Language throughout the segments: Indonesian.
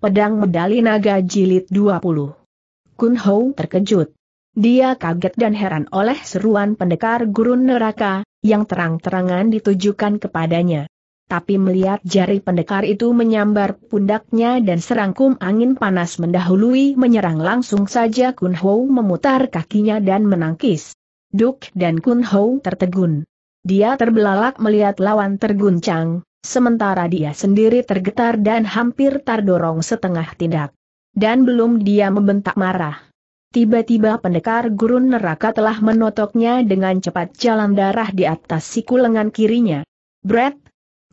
Pedang Medali Naga Jilid 20. Kun Hou terkejut. Dia kaget dan heran oleh seruan pendekar gurun neraka, yang terang-terangan ditujukan kepadanya. Tapi melihat jari pendekar itu menyambar pundaknya dan serangkum angin panas mendahului menyerang langsung saja Kun Hou memutar kakinya dan menangkis. Duk dan Kun Hou tertegun. Dia terbelalak melihat lawan terguncang, sementara dia sendiri tergetar dan hampir terdorong setengah tindak. Dan belum dia membentak marah. Tiba-tiba pendekar gurun neraka telah menotoknya dengan cepat jalan darah di atas siku lengan kirinya. Brett!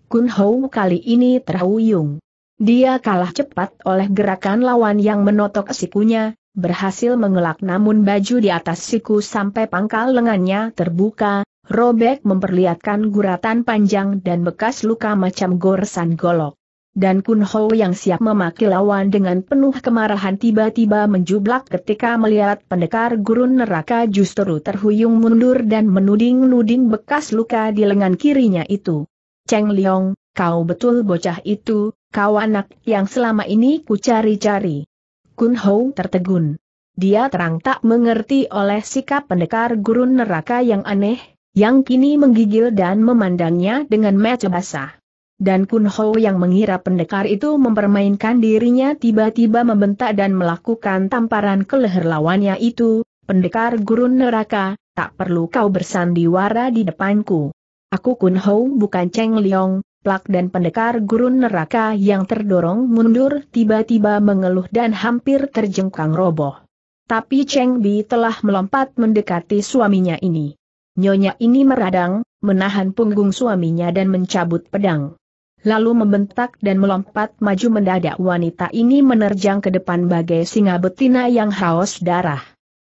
Kun Hou kali ini terhuyung. Dia kalah cepat oleh gerakan lawan yang menotok sikunya, berhasil mengelak namun baju di atas siku sampai pangkal lengannya terbuka, robek memperlihatkan guratan panjang dan bekas luka macam goresan golok. Dan Kun Ho yang siap memaki lawan dengan penuh kemarahan tiba-tiba menjublak ketika melihat pendekar gurun neraka justru terhuyung mundur dan menuding-nuding bekas luka di lengan kirinya itu. Cheng Liong, kau betul bocah itu, kau anak yang selama ini ku cari-cari. Kun Ho tertegun. Dia terang tak mengerti oleh sikap pendekar gurun neraka yang aneh, yang kini menggigil dan memandangnya dengan mata basah. Dan Kun Ho yang mengira pendekar itu mempermainkan dirinya tiba-tiba membentak dan melakukan tamparan ke leher lawannya itu, pendekar gurun neraka, tak perlu kau bersandiwara di depanku. Aku Kun Ho bukan Cheng Liong, plak dan pendekar gurun neraka yang terdorong mundur tiba-tiba mengeluh dan hampir terjengkang roboh. Tapi Cheng Bi telah melompat mendekati suaminya ini. Nyonya ini meradang, menahan punggung suaminya dan mencabut pedang. Lalu membentak dan melompat maju mendadak wanita ini menerjang ke depan bagai singa betina yang haus darah.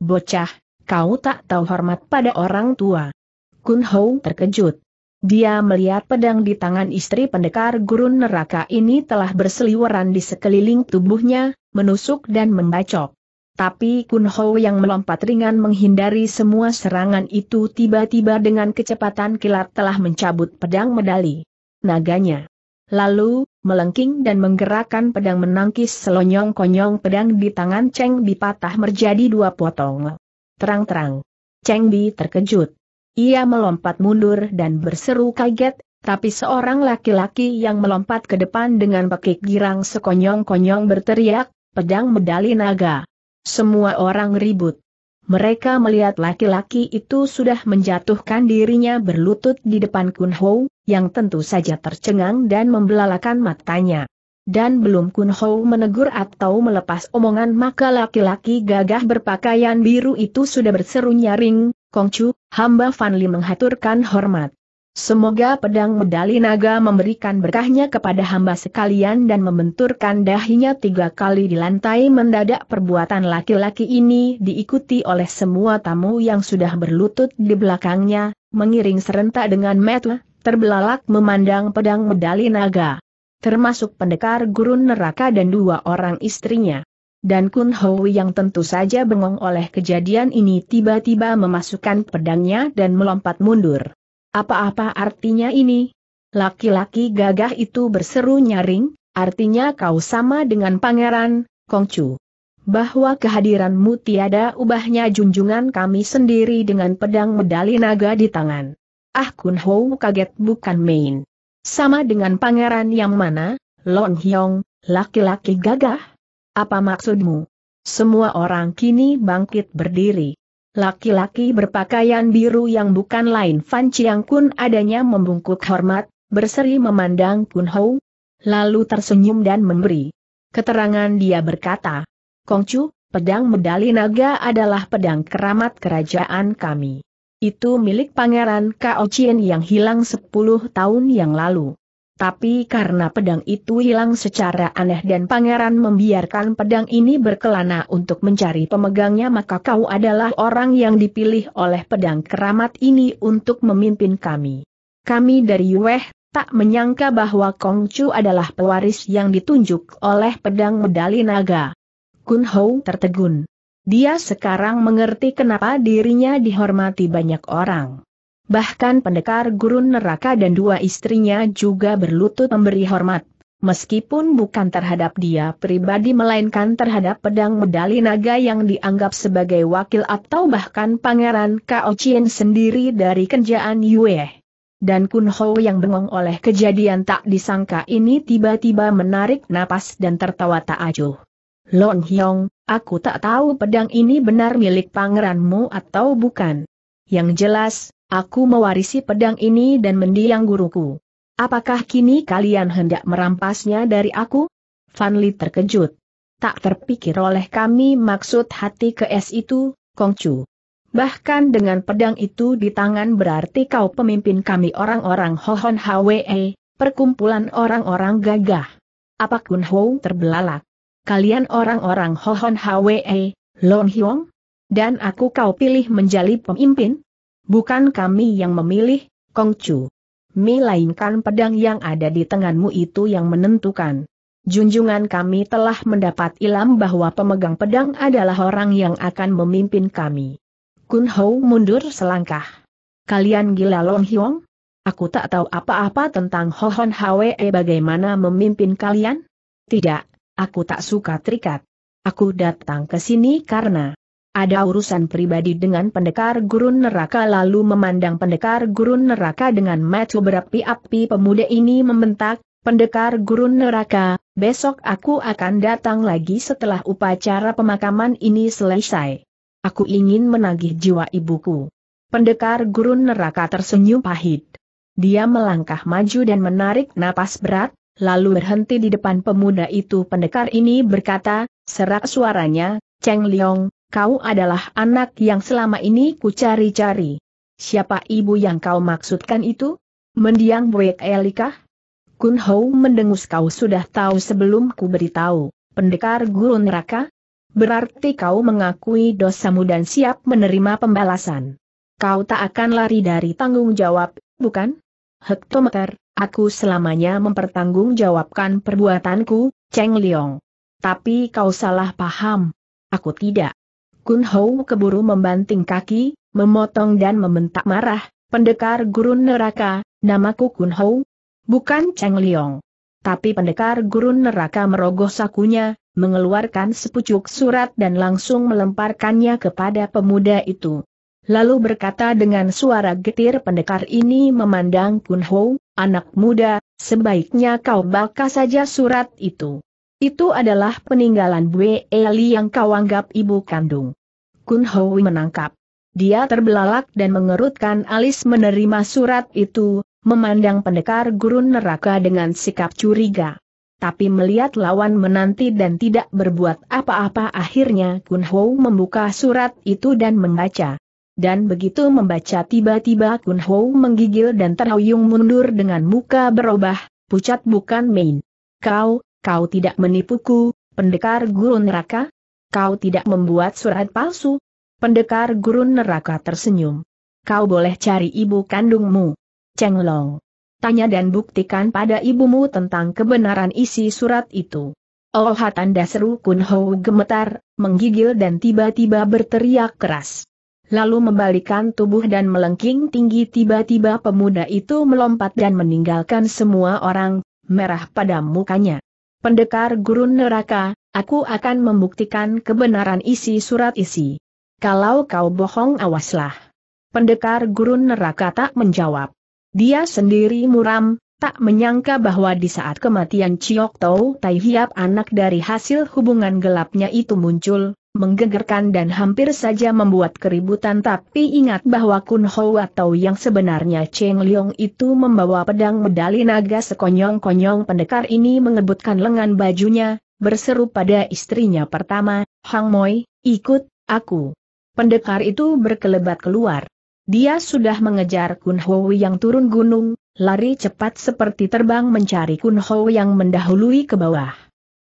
Bocah, kau tak tahu hormat pada orang tua. Kun Hou terkejut. Dia melihat pedang di tangan istri pendekar gurun neraka ini telah berseliweran di sekeliling tubuhnya, menusuk dan membacok. Tapi Kun Ho yang melompat ringan menghindari semua serangan itu tiba-tiba dengan kecepatan kilat telah mencabut pedang medali naganya. Lalu, melengking dan menggerakkan pedang menangkis selonyong-konyong pedang di tangan Cheng Bi patah menjadi dua potong. Terang-terang. Cheng Bi terkejut. Ia melompat mundur dan berseru kaget, tapi seorang laki-laki yang melompat ke depan dengan pekik girang sekonyong-konyong berteriak, pedang medali naga. Semua orang ribut. Mereka melihat laki-laki itu sudah menjatuhkan dirinya berlutut di depan Kun Ho, yang tentu saja tercengang dan membelalakan matanya. Dan belum Kun Ho menegur atau melepas omongan maka laki-laki gagah berpakaian biru itu sudah berseru nyaring, Kongcu, hamba Fan Li menghaturkan hormat. Semoga pedang medali naga memberikan berkahnya kepada hamba sekalian dan membenturkan dahinya tiga kali di lantai mendadak perbuatan laki-laki ini diikuti oleh semua tamu yang sudah berlutut di belakangnya, mengiring serentak dengan mata, terbelalak memandang pedang medali naga. Termasuk pendekar gurun neraka dan dua orang istrinya. Dan Kun yang tentu saja bengong oleh kejadian ini tiba-tiba memasukkan pedangnya dan melompat mundur. Apa-apa artinya ini? Laki-laki gagah itu berseru nyaring, artinya kau sama dengan pangeran, Kongcu. Bahwa kehadiranmu tiada ubahnya junjungan kami sendiri dengan pedang medali naga di tangan. Ah Kun Hou kaget bukan main. Sama dengan pangeran yang mana, Lon Hyong, laki-laki gagah? Apa maksudmu? Semua orang kini bangkit berdiri. Laki-laki berpakaian biru yang bukan lain Fan Chiang Kun adanya membungkuk hormat, berseri memandang Kun Hou, lalu tersenyum dan memberi keterangan dia berkata, Kongcu, pedang medali naga adalah pedang keramat kerajaan kami. Itu milik Pangeran Kao Chien yang hilang 10 tahun yang lalu. Tapi karena pedang itu hilang secara aneh dan pangeran membiarkan pedang ini berkelana untuk mencari pemegangnya maka kau adalah orang yang dipilih oleh pedang keramat ini untuk memimpin kami. Kami dari Yueh, tak menyangka bahwa Kongcu adalah pewaris yang ditunjuk oleh pedang medali naga. Kun Hou tertegun. Dia sekarang mengerti kenapa dirinya dihormati banyak orang. Bahkan pendekar gurun neraka dan dua istrinya juga berlutut memberi hormat. meskipun bukan terhadap dia pribadi melainkan terhadap pedang medali naga yang dianggap sebagai wakil atau bahkan pangeran Kao Chien sendiri dari kerjaan Yue. Dan Kun Ho yang bengong oleh kejadian tak disangka ini tiba-tiba menarik napas dan tertawa tak acuh. Lon Hyong, aku tak tahu pedang ini benar milik pangeranmu atau bukan. Yang jelas, aku mewarisi pedang ini dan mendiang guruku. Apakah kini kalian hendak merampasnya dari aku? Van Li terkejut. Tak terpikir oleh kami maksud hati ke es itu, Kongcu. Bahkan dengan pedang itu di tangan berarti kau pemimpin kami orang-orang Hohon Hwe, perkumpulan orang-orang gagah. Apa Kun Ho terbelalak? Kalian orang-orang Hohon Hwe, Lon Hyong? Dan aku kau pilih menjadi pemimpin? Bukan kami yang memilih, Kongcu melainkan pedang yang ada di tanganmu itu yang menentukan. Junjungan kami telah mendapat ilham bahwa pemegang pedang adalah orang yang akan memimpin kami. Kun Ho mundur selangkah. Kalian gila Long Hyong? Aku tak tahu apa-apa tentang Hohon Hwe bagaimana memimpin kalian? Tidak, aku tak suka terikat. Aku datang ke sini karena ada urusan pribadi dengan pendekar gurun neraka lalu memandang pendekar gurun neraka dengan mata berapi-api pemuda ini membentak, pendekar gurun neraka, besok aku akan datang lagi setelah upacara pemakaman ini selesai. Aku ingin menagih jiwa ibuku. Pendekar gurun neraka tersenyum pahit. Dia melangkah maju dan menarik napas berat, lalu berhenti di depan pemuda itu pendekar ini berkata, serak suaranya, Cheng Liong, kau adalah anak yang selama ini ku cari-cari. Siapa ibu yang kau maksudkan itu? Mendiang Buek Elikah? Kun Ho mendengus kau sudah tahu sebelum ku beritahu, pendekar guru neraka? Berarti kau mengakui dosamu dan siap menerima pembalasan. Kau tak akan lari dari tanggung jawab, bukan? Hektometer, aku selamanya mempertanggungjawabkan perbuatanku, Cheng Liong. Tapi kau salah paham. Aku tidak. Kun Ho keburu membanting kaki, memotong dan membentak marah, pendekar gurun neraka, namaku Kun Ho? Bukan Cheng Liong. Tapi pendekar gurun neraka merogoh sakunya, mengeluarkan sepucuk surat dan langsung melemparkannya kepada pemuda itu. Lalu berkata dengan suara getir pendekar ini memandang Kun Ho, anak muda, sebaiknya kau baca saja surat itu. Itu adalah peninggalan Bue Eli yang kau anggap ibu kandung. Kun Hui menangkap. Dia terbelalak dan mengerutkan alis menerima surat itu, memandang pendekar gurun neraka dengan sikap curiga. Tapi melihat lawan menanti dan tidak berbuat apa-apa akhirnya Kun Ho membuka surat itu dan membaca. Dan begitu membaca tiba-tiba Kun Ho menggigil dan terhuyung mundur dengan muka berubah, pucat bukan main. Kau, Kau tidak menipuku, pendekar guru neraka? Kau tidak membuat surat palsu? Pendekar guru neraka tersenyum. Kau boleh cari ibu kandungmu. Cheng Long. Tanya dan buktikan pada ibumu tentang kebenaran isi surat itu. Oh tanda seru Kun Ho gemetar, menggigil dan tiba-tiba berteriak keras. Lalu membalikan tubuh dan melengking tinggi tiba-tiba pemuda itu melompat dan meninggalkan semua orang, merah pada mukanya. Pendekar guru neraka, aku akan membuktikan kebenaran isi surat isi. Kalau kau bohong awaslah. Pendekar guru neraka tak menjawab. Dia sendiri muram, tak menyangka bahwa di saat kematian Chiok Tau Tai Hiap anak dari hasil hubungan gelapnya itu muncul, menggegerkan dan hampir saja membuat keributan tapi ingat bahwa Kun Ho atau yang sebenarnya Cheng Liong itu membawa pedang medali naga sekonyong-konyong pendekar ini mengebutkan lengan bajunya, berseru pada istrinya pertama, Hang Moi, ikut, aku. Pendekar itu berkelebat keluar. Dia sudah mengejar Kun Ho yang turun gunung, lari cepat seperti terbang mencari Kun Ho yang mendahului ke bawah.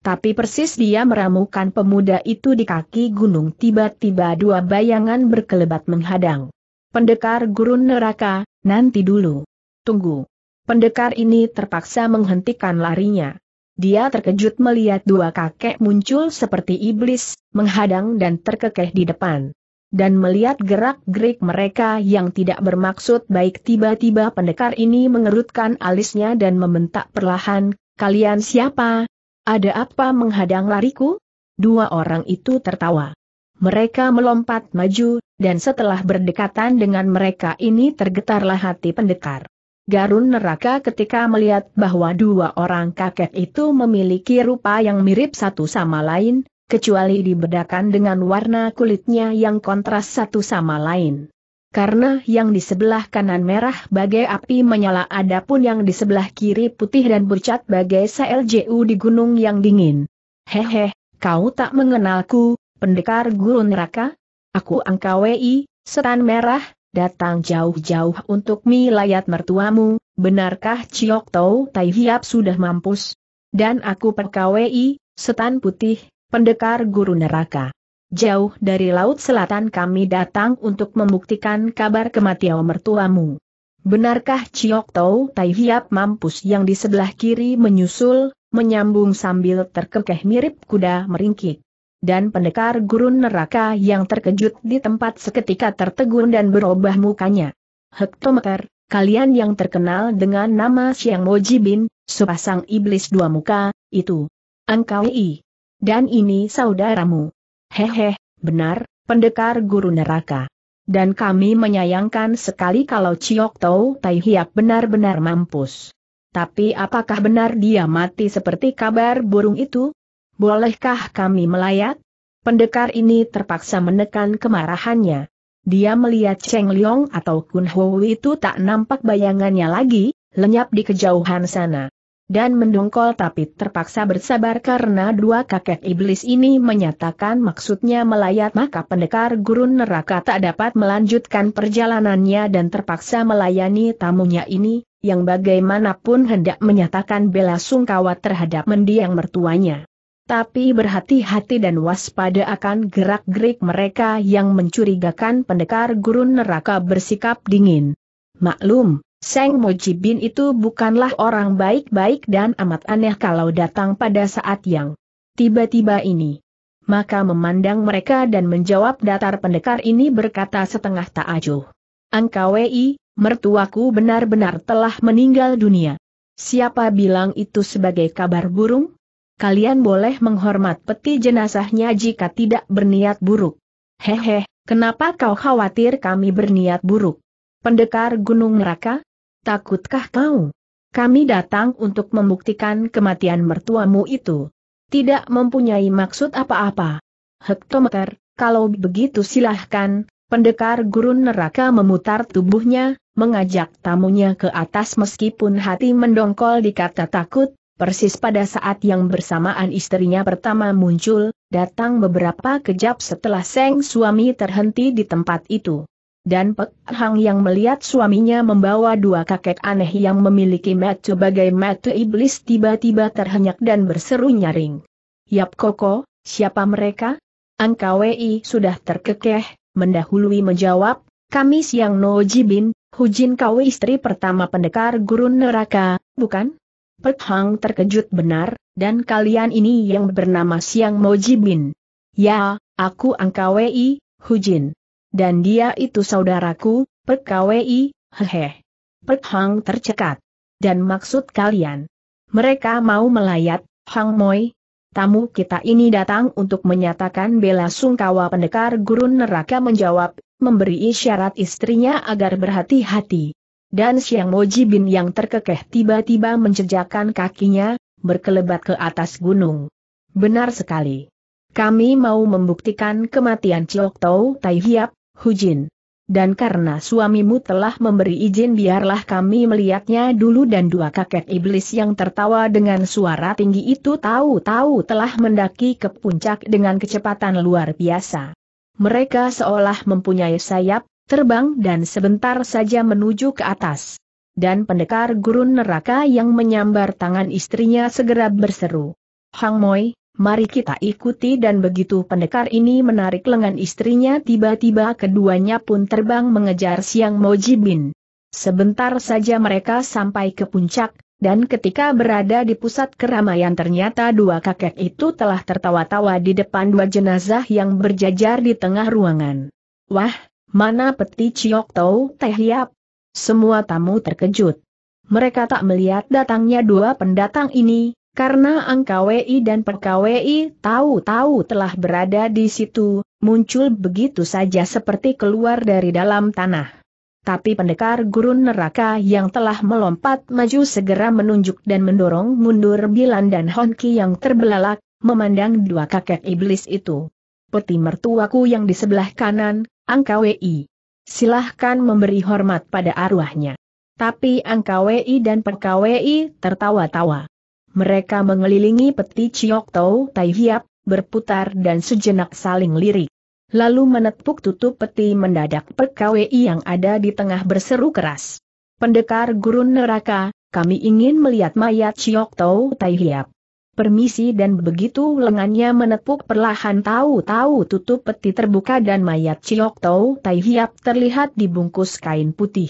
Tapi persis dia meramukan pemuda itu di kaki gunung tiba-tiba dua bayangan berkelebat menghadang. Pendekar gurun neraka, nanti dulu. Tunggu. Pendekar ini terpaksa menghentikan larinya. Dia terkejut melihat dua kakek muncul seperti iblis, menghadang dan terkekeh di depan. Dan melihat gerak-gerik mereka yang tidak bermaksud baik tiba-tiba pendekar ini mengerutkan alisnya dan membentak perlahan, kalian siapa? Ada apa menghadang lariku? Dua orang itu tertawa. Mereka melompat maju, dan setelah berdekatan dengan mereka ini tergetarlah hati pendekar. Garun neraka ketika melihat bahwa dua orang kakek itu memiliki rupa yang mirip satu sama lain, kecuali dibedakan dengan warna kulitnya yang kontras satu sama lain. Karena yang di sebelah kanan merah bagai api menyala adapun yang di sebelah kiri putih dan bercat bagai salju di gunung yang dingin. Hehe, kau tak mengenalku, pendekar guru neraka? Aku Angkawi, setan merah, datang jauh-jauh untuk milayat mertuamu, benarkah Ciok Tau Tai Hiap sudah mampus? Dan aku Perkawi, setan putih, pendekar guru neraka. Jauh dari laut selatan kami datang untuk membuktikan kabar kematian mertuamu. Benarkah Ciok Tau Tai Hiap mampus yang di sebelah kiri menyusul, menyambung sambil terkekeh mirip kuda meringkik. Dan pendekar gurun neraka yang terkejut di tempat seketika tertegun dan berubah mukanya. Hektometer, kalian yang terkenal dengan nama Siang Mojibin, sepasang iblis dua muka, itu. Engkau I. Dan ini saudaramu. Hehe, benar, pendekar guru neraka. Dan kami menyayangkan sekali kalau Ciok Tau Tai Hiap benar-benar mampus. Tapi apakah benar dia mati seperti kabar burung itu? Bolehkah kami melayat? Pendekar ini terpaksa menekan kemarahannya. Dia melihat Cheng Liong atau Kun Ho itu tak nampak bayangannya lagi, lenyap di kejauhan sana dan mendongkol tapi terpaksa bersabar karena dua kakek iblis ini menyatakan maksudnya melayat maka pendekar gurun neraka tak dapat melanjutkan perjalanannya dan terpaksa melayani tamunya ini, yang bagaimanapun hendak menyatakan bela sungkawa terhadap mendiang mertuanya. Tapi berhati-hati dan waspada akan gerak-gerik mereka yang mencurigakan pendekar gurun neraka bersikap dingin. Maklum, Seng Mojibin itu bukanlah orang baik-baik dan amat aneh kalau datang pada saat yang tiba-tiba ini. Maka memandang mereka dan menjawab datar pendekar ini berkata setengah tak acuh. Angkawi, mertuaku benar-benar telah meninggal dunia. Siapa bilang itu sebagai kabar burung? Kalian boleh menghormat peti jenazahnya jika tidak berniat buruk. Hehe, kenapa kau khawatir kami berniat buruk? Pendekar Gunung Neraka? Takutkah kau? Kami datang untuk membuktikan kematian mertuamu itu. Tidak mempunyai maksud apa-apa. Hektometer, kalau begitu silahkan, pendekar gurun neraka memutar tubuhnya, mengajak tamunya ke atas meskipun hati mendongkol dikata takut, persis pada saat yang bersamaan istrinya pertama muncul, datang beberapa kejap setelah Seng suami terhenti di tempat itu dan Pek Hang yang melihat suaminya membawa dua kakek aneh yang memiliki mata sebagai mata iblis tiba-tiba terhenyak dan berseru nyaring. Yap Koko, siapa mereka? Angka Wei sudah terkekeh, mendahului menjawab, kami siang No Jibin, Hujin kau istri pertama pendekar guru neraka, bukan? Pek Hang terkejut benar, dan kalian ini yang bernama Siang Mojibin. Ya, aku Angka Wei, Hujin. Dan dia itu saudaraku, PKWI, hehe. Pek Hang tercekat. Dan maksud kalian? Mereka mau melayat, Hang Moi. Tamu kita ini datang untuk menyatakan bela sungkawa pendekar gurun neraka menjawab, memberi isyarat istrinya agar berhati-hati. Dan Siang Moji Bin yang terkekeh tiba-tiba menjejakkan kakinya, berkelebat ke atas gunung. Benar sekali. Kami mau membuktikan kematian Ciok Tau Tai Hiap, Hujin. Dan karena suamimu telah memberi izin biarlah kami melihatnya dulu dan dua kakek iblis yang tertawa dengan suara tinggi itu tahu-tahu telah mendaki ke puncak dengan kecepatan luar biasa. Mereka seolah mempunyai sayap, terbang dan sebentar saja menuju ke atas. Dan pendekar gurun neraka yang menyambar tangan istrinya segera berseru. Hang Moi, mari kita ikuti dan begitu pendekar ini menarik lengan istrinya tiba-tiba keduanya pun terbang mengejar Siang Mojibin. Sebentar saja mereka sampai ke puncak, dan ketika berada di pusat keramaian ternyata dua kakek itu telah tertawa-tawa di depan dua jenazah yang berjajar di tengah ruangan. Wah, mana peti Ciok Tau Teh Yap? Semua tamu terkejut. Mereka tak melihat datangnya dua pendatang ini, karena Angkawi dan Perkawi tahu-tahu telah berada di situ, muncul begitu saja seperti keluar dari dalam tanah. Tapi pendekar gurun neraka yang telah melompat maju segera menunjuk dan mendorong mundur Bilan dan Honki yang terbelalak, memandang dua kakek iblis itu. Peti mertuaku yang di sebelah kanan, Angkawi. Silahkan memberi hormat pada arwahnya. Tapi Angkawi dan Perkawi tertawa-tawa. Mereka mengelilingi peti Ciok Tau Tai Hiap, berputar dan sejenak saling lirik. Lalu menepuk tutup peti mendadak Perkawi yang ada di tengah berseru keras. Pendekar gurun neraka, kami ingin melihat mayat Ciok Tau Tai Hiap permisi dan begitu lengannya menepuk perlahan tahu-tahu tutup peti terbuka dan mayat Ciok Tau Tai Hiap terlihat dibungkus kain putih.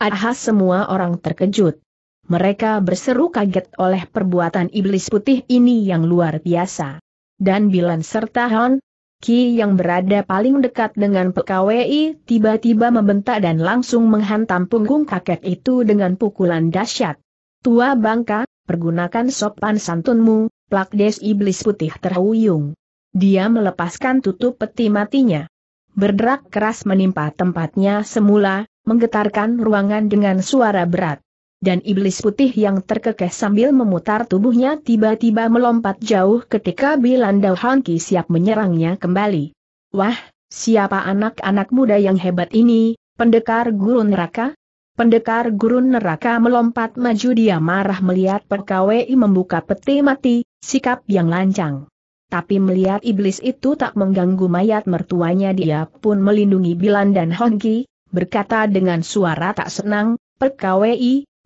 Ahas semua orang terkejut. Mereka berseru kaget oleh perbuatan iblis putih ini yang luar biasa. Dan Bilan serta Hon, Ki yang berada paling dekat dengan PKWI tiba-tiba membentak dan langsung menghantam punggung kakek itu dengan pukulan dahsyat. Tua bangka, pergunakan sopan santunmu, plak des iblis putih terhuyung. Dia melepaskan tutup peti matinya. Berderak keras menimpa tempatnya semula, menggetarkan ruangan dengan suara berat. Dan iblis putih yang terkekeh sambil memutar tubuhnya tiba-tiba melompat jauh ketika Bilandau Hangki siap menyerangnya kembali. Wah, siapa anak-anak muda yang hebat ini, pendekar guru neraka? Pendekar gurun neraka melompat maju dia marah melihat perkawai membuka peti mati, sikap yang lancang. Tapi melihat iblis itu tak mengganggu mayat mertuanya dia pun melindungi Bilan dan Hongki, berkata dengan suara tak senang, perkawai,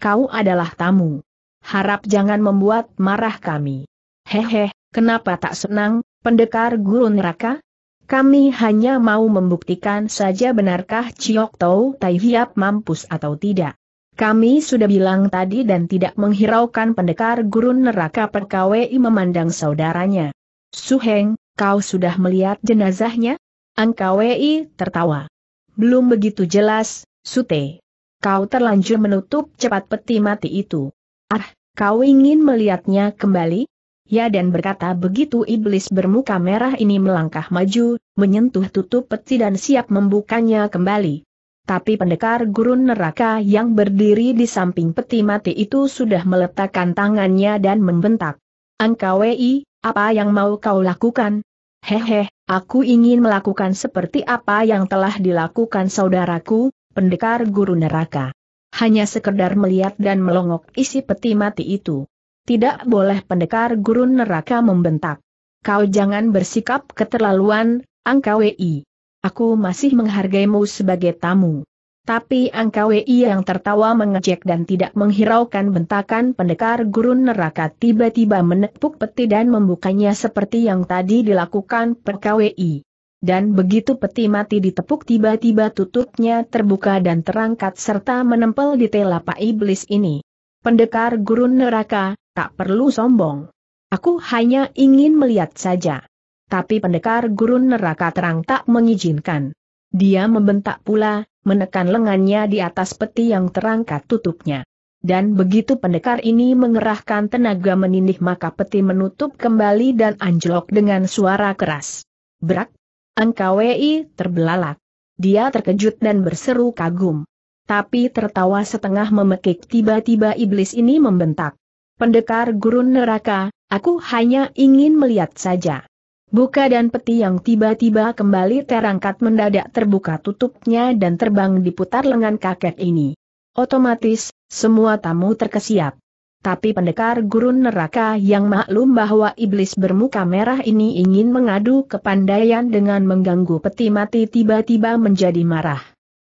kau adalah tamu. Harap jangan membuat marah kami. Hehe, kenapa tak senang, pendekar gurun neraka? Kami hanya mau membuktikan saja benarkah Ciok Tau Tai Hiap mampus atau tidak. Kami sudah bilang tadi dan tidak menghiraukan pendekar gurun neraka perkawai memandang saudaranya. Suheng, kau sudah melihat jenazahnya? Angkawei tertawa. Belum begitu jelas, Sute. Kau terlanjur menutup cepat peti mati itu. Ah, kau ingin melihatnya kembali? Ya dan berkata begitu iblis bermuka merah ini melangkah maju, menyentuh tutup peti dan siap membukanya kembali. Tapi pendekar gurun neraka yang berdiri di samping peti mati itu sudah meletakkan tangannya dan membentak. Angkawei, apa yang mau kau lakukan? Hehe, aku ingin melakukan seperti apa yang telah dilakukan saudaraku, pendekar guru neraka. Hanya sekedar melihat dan melongok isi peti mati itu. Tidak boleh pendekar guru neraka membentak. Kau jangan bersikap keterlaluan, Angka WI. Aku masih menghargaimu sebagai tamu. Tapi Angka WI yang tertawa mengejek dan tidak menghiraukan bentakan pendekar guru neraka tiba-tiba menepuk peti dan membukanya seperti yang tadi dilakukan PKWI. Dan begitu peti mati ditepuk tiba-tiba tutupnya terbuka dan terangkat serta menempel di telapak iblis ini. Pendekar guru neraka, tak perlu sombong. Aku hanya ingin melihat saja. Tapi pendekar guru neraka terang tak mengizinkan. Dia membentak pula, menekan lengannya di atas peti yang terangkat tutupnya. Dan begitu pendekar ini mengerahkan tenaga menindih maka peti menutup kembali dan anjlok dengan suara keras. Brak! Angkawei terbelalak. Dia terkejut dan berseru kagum. Tapi tertawa setengah memekik tiba-tiba iblis ini membentak. Pendekar gurun neraka, aku hanya ingin melihat saja. Buka dan peti yang tiba-tiba kembali terangkat mendadak terbuka tutupnya dan terbang diputar lengan kakek ini. Otomatis, semua tamu terkesiap. Tapi pendekar gurun neraka yang maklum bahwa iblis bermuka merah ini ingin mengadu kepandaian dengan mengganggu peti mati tiba-tiba menjadi marah.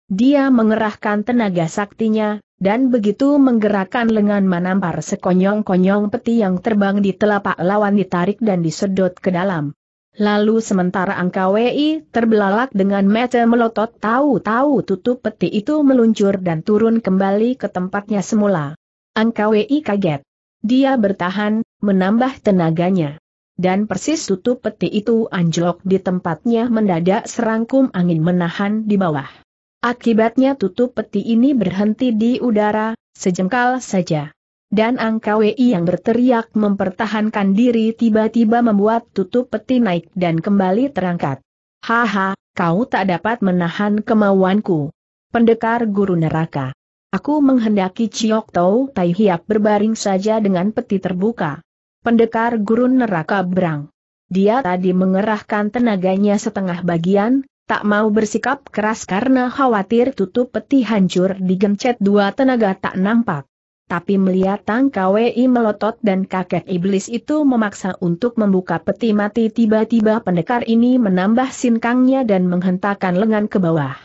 Dia mengerahkan tenaga saktinya, dan begitu menggerakkan lengan menampar sekonyong-konyong peti yang terbang di telapak lawan ditarik dan disedot ke dalam. Lalu sementara Angka WI terbelalak dengan mata melotot tahu-tahu tutup peti itu meluncur dan turun kembali ke tempatnya semula. Angka WI kaget. Dia bertahan, menambah tenaganya. Dan persis tutup peti itu anjlok di tempatnya mendadak serangkum angin menahan di bawah. Akibatnya tutup peti ini berhenti di udara, sejengkal saja. Dan angka WI yang berteriak mempertahankan diri tiba-tiba membuat tutup peti naik dan kembali terangkat. Haha, kau tak dapat menahan kemauanku. Pendekar guru neraka. Aku menghendaki Ciok Tau Tai Hiap berbaring saja dengan peti terbuka. Pendekar guru neraka berang. Dia tadi mengerahkan tenaganya setengah bagian, tak mau bersikap keras karena khawatir tutup peti hancur digencet dua tenaga tak nampak tapi melihat Tang KWI melotot dan kakek iblis itu memaksa untuk membuka peti mati tiba-tiba pendekar ini menambah sinkangnya dan menghentakkan lengan ke bawah.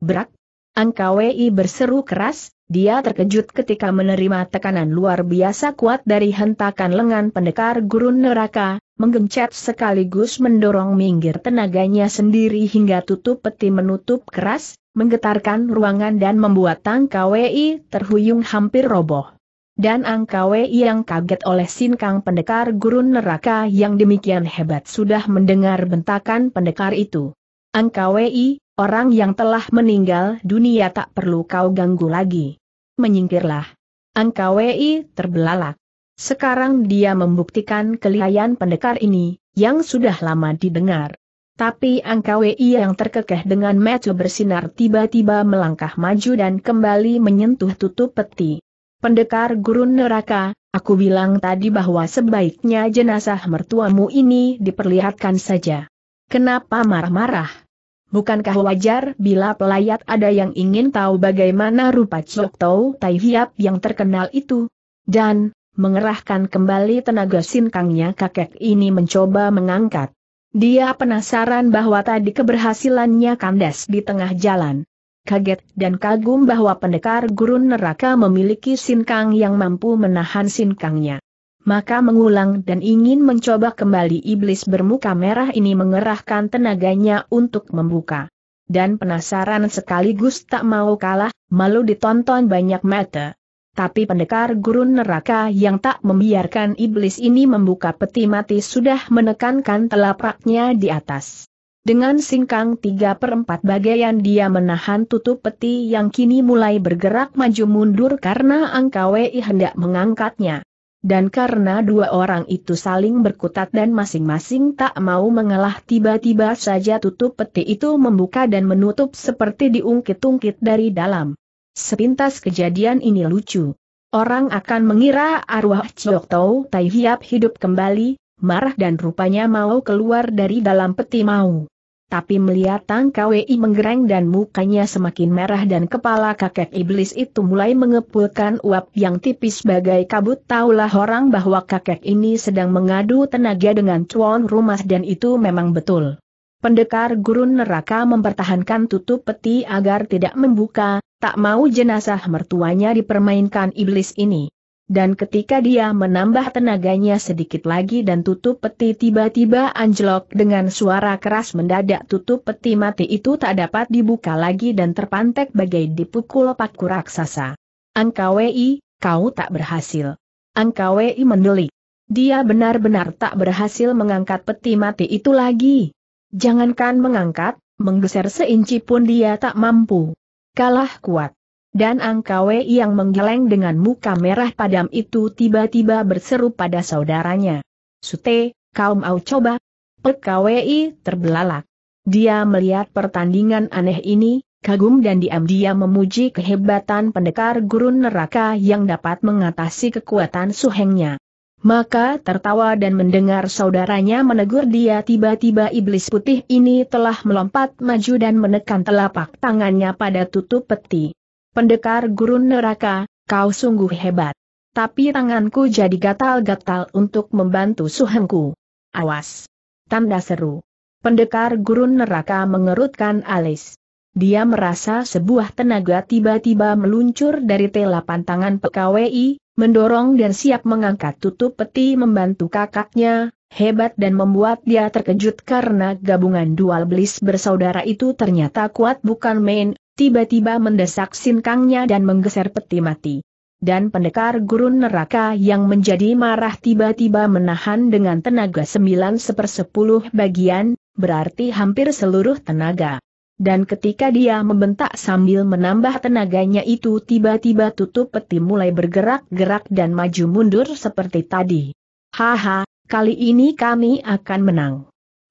Brak! Ang KWI berseru keras, dia terkejut ketika menerima tekanan luar biasa kuat dari hentakan lengan pendekar gurun neraka, menggencet sekaligus mendorong minggir tenaganya sendiri hingga tutup peti menutup keras, menggetarkan ruangan dan membuat Tang terhuyung hampir roboh. Dan Ang KWI yang kaget oleh sinkang pendekar gurun neraka yang demikian hebat sudah mendengar bentakan pendekar itu. Ang KWI, orang yang telah meninggal dunia tak perlu kau ganggu lagi. Menyingkirlah. Ang KWI terbelalak. Sekarang dia membuktikan kelihayan pendekar ini, yang sudah lama didengar. Tapi Angka WI yang terkekeh dengan mata bersinar tiba-tiba melangkah maju dan kembali menyentuh tutup peti. Pendekar gurun neraka, aku bilang tadi bahwa sebaiknya jenazah mertuamu ini diperlihatkan saja. Kenapa marah-marah? Bukankah wajar bila pelayat ada yang ingin tahu bagaimana rupa Chok Tau Tai Hiap yang terkenal itu? Dan, mengerahkan kembali tenaga sinkangnya kakek ini mencoba mengangkat. Dia penasaran bahwa tadi keberhasilannya kandas di tengah jalan. Kaget dan kagum bahwa pendekar gurun neraka memiliki sinkang yang mampu menahan sinkangnya. Maka mengulang dan ingin mencoba kembali iblis bermuka merah ini mengerahkan tenaganya untuk membuka. Dan penasaran sekaligus tak mau kalah, malu ditonton banyak mata tapi pendekar gurun neraka yang tak membiarkan iblis ini membuka peti mati sudah menekankan telapaknya di atas. Dengan singkang tiga perempat bagaian dia menahan tutup peti yang kini mulai bergerak maju mundur karena angka WI hendak mengangkatnya. Dan karena dua orang itu saling berkutat dan masing-masing tak mau mengalah tiba-tiba saja tutup peti itu membuka dan menutup seperti diungkit-ungkit dari dalam. Sepintas kejadian ini lucu. Orang akan mengira arwah Chok Tau Tai Hiap hidup kembali, marah dan rupanya mau keluar dari dalam peti mau. Tapi melihat Tang KWI menggereng dan mukanya semakin merah dan kepala kakek iblis itu mulai mengepulkan uap yang tipis bagai kabut taulah orang bahwa kakek ini sedang mengadu tenaga dengan tuan rumah dan itu memang betul. Pendekar gurun neraka mempertahankan tutup peti agar tidak membuka, tak mau jenazah mertuanya dipermainkan iblis ini. Dan ketika dia menambah tenaganya sedikit lagi dan tutup peti tiba-tiba anjlok dengan suara keras mendadak tutup peti mati itu tak dapat dibuka lagi dan terpantek bagai dipukul paku raksasa. Angka WI, kau tak berhasil. Angka WI mendelik. Dia benar-benar tak berhasil mengangkat peti mati itu lagi. Jangankan mengangkat, menggeser seinci pun dia tak mampu kalah kuat. Dan Angkawe yang menggeleng dengan muka merah padam itu tiba-tiba berseru pada saudaranya. Sute, kau mau coba? PKWI terbelalak. Dia melihat pertandingan aneh ini, kagum dan diam dia memuji kehebatan pendekar gurun neraka yang dapat mengatasi kekuatan suhengnya. Maka tertawa dan mendengar saudaranya menegur dia tiba-tiba iblis putih ini telah melompat maju dan menekan telapak tangannya pada tutup peti. Pendekar gurun neraka, kau sungguh hebat. Tapi tanganku jadi gatal-gatal untuk membantu suhengku. Awas! Tanda seru. Pendekar gurun neraka mengerutkan alis. Dia merasa sebuah tenaga tiba-tiba meluncur dari telapan tangan PKWI, mendorong dan siap mengangkat tutup peti membantu kakaknya, hebat dan membuat dia terkejut karena gabungan dual belis bersaudara itu ternyata kuat bukan main, tiba-tiba mendesak sinkangnya dan menggeser peti mati. Dan pendekar gurun neraka yang menjadi marah tiba-tiba menahan dengan tenaga sembilan sepersepuluh bagian, berarti hampir seluruh tenaga. Dan ketika dia membentak sambil menambah tenaganya itu tiba-tiba tutup peti mulai bergerak-gerak dan maju mundur seperti tadi. Haha, kali ini kami akan menang.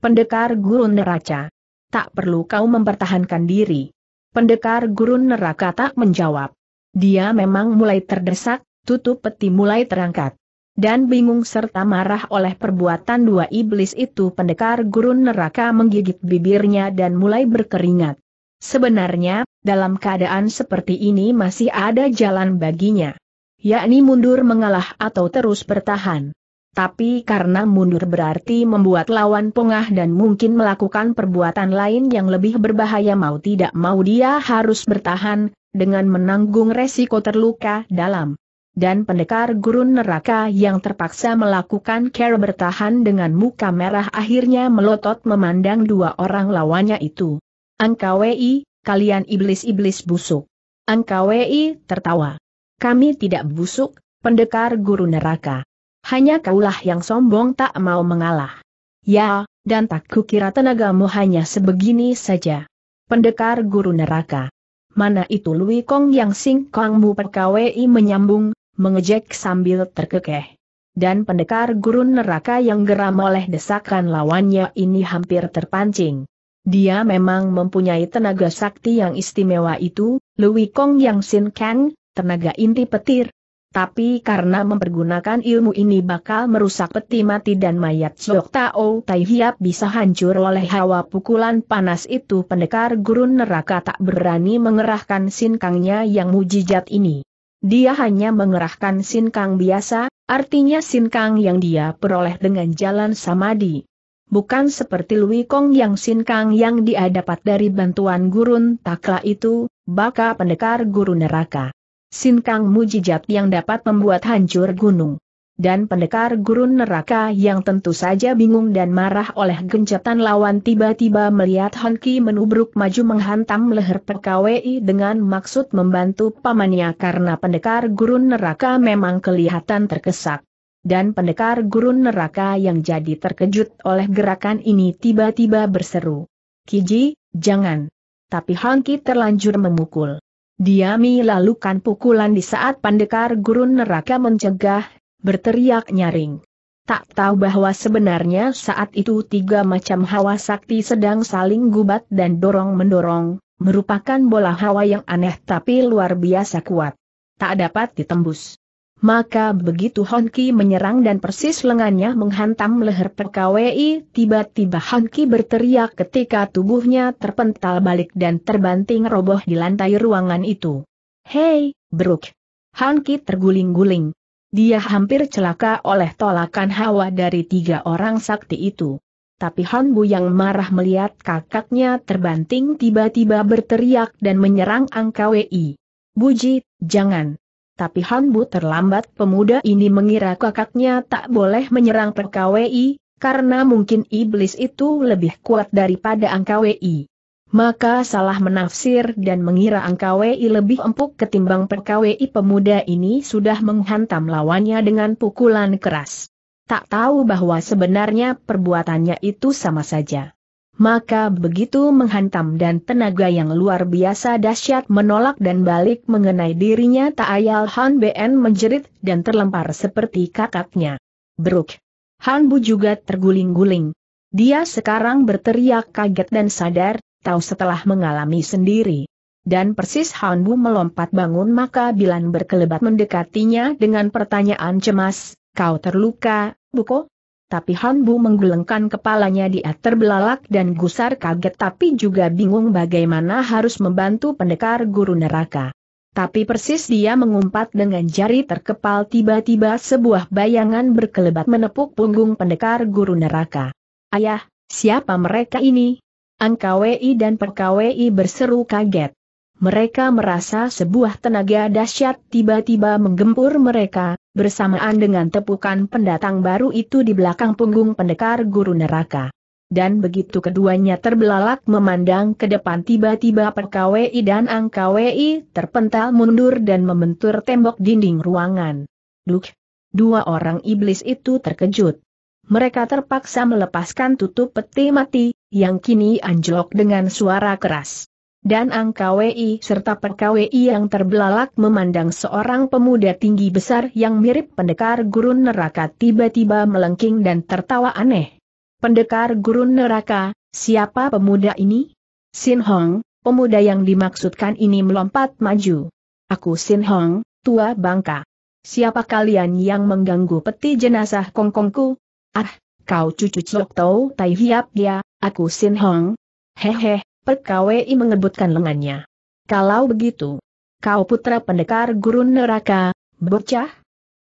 Pendekar gurun neraca. Tak perlu kau mempertahankan diri. Pendekar gurun neraka tak menjawab. Dia memang mulai terdesak, tutup peti mulai terangkat dan bingung serta marah oleh perbuatan dua iblis itu pendekar gurun neraka menggigit bibirnya dan mulai berkeringat. Sebenarnya, dalam keadaan seperti ini masih ada jalan baginya. Yakni mundur mengalah atau terus bertahan. Tapi karena mundur berarti membuat lawan pongah dan mungkin melakukan perbuatan lain yang lebih berbahaya mau tidak mau dia harus bertahan, dengan menanggung resiko terluka dalam dan pendekar gurun neraka yang terpaksa melakukan care bertahan dengan muka merah akhirnya melotot memandang dua orang lawannya itu. Angkawi, kalian iblis-iblis busuk. Angkawi tertawa. Kami tidak busuk, pendekar guru neraka. Hanya kaulah yang sombong tak mau mengalah. Ya, dan tak kukira tenagamu hanya sebegini saja. Pendekar guru neraka. Mana itu Lui Kong yang singkongmu perkawai menyambung, mengejek sambil terkekeh. Dan pendekar gurun neraka yang geram oleh desakan lawannya ini hampir terpancing. Dia memang mempunyai tenaga sakti yang istimewa itu, Lui Kong yang Sin Kang, tenaga inti petir. Tapi karena mempergunakan ilmu ini bakal merusak peti mati dan mayat Sok Tao Tai Hiap bisa hancur oleh hawa pukulan panas itu pendekar gurun neraka tak berani mengerahkan Sin Kangnya yang mujizat ini. Dia hanya mengerahkan sinkang biasa, artinya sinkang yang dia peroleh dengan jalan samadi. Bukan seperti Lui Kong yang sinkang yang dia dapat dari bantuan gurun takla itu, baka pendekar guru neraka. Sinkang mujizat yang dapat membuat hancur gunung dan pendekar gurun neraka yang tentu saja bingung dan marah oleh gencatan lawan tiba-tiba melihat Hanki menubruk maju menghantam leher PKWI dengan maksud membantu pamannya karena pendekar gurun neraka memang kelihatan terkesak. Dan pendekar gurun neraka yang jadi terkejut oleh gerakan ini tiba-tiba berseru. Kiji, jangan. Tapi Hanki terlanjur memukul. Diami lalukan pukulan di saat pendekar gurun neraka mencegah, berteriak nyaring. Tak tahu bahwa sebenarnya saat itu tiga macam hawa sakti sedang saling gubat dan dorong-mendorong, merupakan bola hawa yang aneh tapi luar biasa kuat. Tak dapat ditembus. Maka begitu Honki menyerang dan persis lengannya menghantam leher PKWI, tiba-tiba Honki berteriak ketika tubuhnya terpental balik dan terbanting roboh di lantai ruangan itu. Hei, Brook! Honki terguling-guling dia hampir celaka oleh tolakan hawa dari tiga orang sakti itu. Tapi Han Bu yang marah melihat kakaknya terbanting tiba-tiba berteriak dan menyerang Angka Wei. Buji, jangan. Tapi Han Bu terlambat pemuda ini mengira kakaknya tak boleh menyerang PKWI, karena mungkin iblis itu lebih kuat daripada Angka Wei maka salah menafsir dan mengira Angkawei lebih empuk ketimbang Perkawei pemuda ini sudah menghantam lawannya dengan pukulan keras. Tak tahu bahwa sebenarnya perbuatannya itu sama saja. Maka begitu menghantam dan tenaga yang luar biasa dahsyat menolak dan balik mengenai dirinya tak ayal Han Ben menjerit dan terlempar seperti kakaknya. Bruk. Han Bu juga terguling-guling. Dia sekarang berteriak kaget dan sadar, tahu setelah mengalami sendiri. Dan persis Han Bu melompat bangun maka Bilan berkelebat mendekatinya dengan pertanyaan cemas, kau terluka, Buko? Tapi Han Bu menggulengkan kepalanya dia terbelalak dan gusar kaget tapi juga bingung bagaimana harus membantu pendekar guru neraka. Tapi persis dia mengumpat dengan jari terkepal tiba-tiba sebuah bayangan berkelebat menepuk punggung pendekar guru neraka. Ayah, siapa mereka ini? Angkawei dan Perkawei berseru kaget. Mereka merasa sebuah tenaga dahsyat tiba-tiba menggempur mereka, bersamaan dengan tepukan pendatang baru itu di belakang punggung pendekar guru neraka. Dan begitu keduanya terbelalak memandang ke depan tiba-tiba Perkawei dan Angkawei terpental mundur dan membentur tembok dinding ruangan. Duk! Dua orang iblis itu terkejut. mereka terpaksa melepaskan tutup peti mati, yang kini anjlok dengan suara keras. Dan Angkwi serta Perkwi yang terbelalak memandang seorang pemuda tinggi besar yang mirip pendekar gurun neraka tiba-tiba melengking dan tertawa aneh. Pendekar gurun neraka, siapa pemuda ini? Sin Hong, pemuda yang dimaksudkan ini melompat maju. Aku Sin Hong, tua bangka. Siapa kalian yang mengganggu peti jenazah kongkongku? Ah, kau cucu Ciok Tau Tai Hiap dia, aku Sin Hong. Hehe, Perkawai mengebutkan lengannya. Kalau begitu, kau putra pendekar gurun neraka, bocah?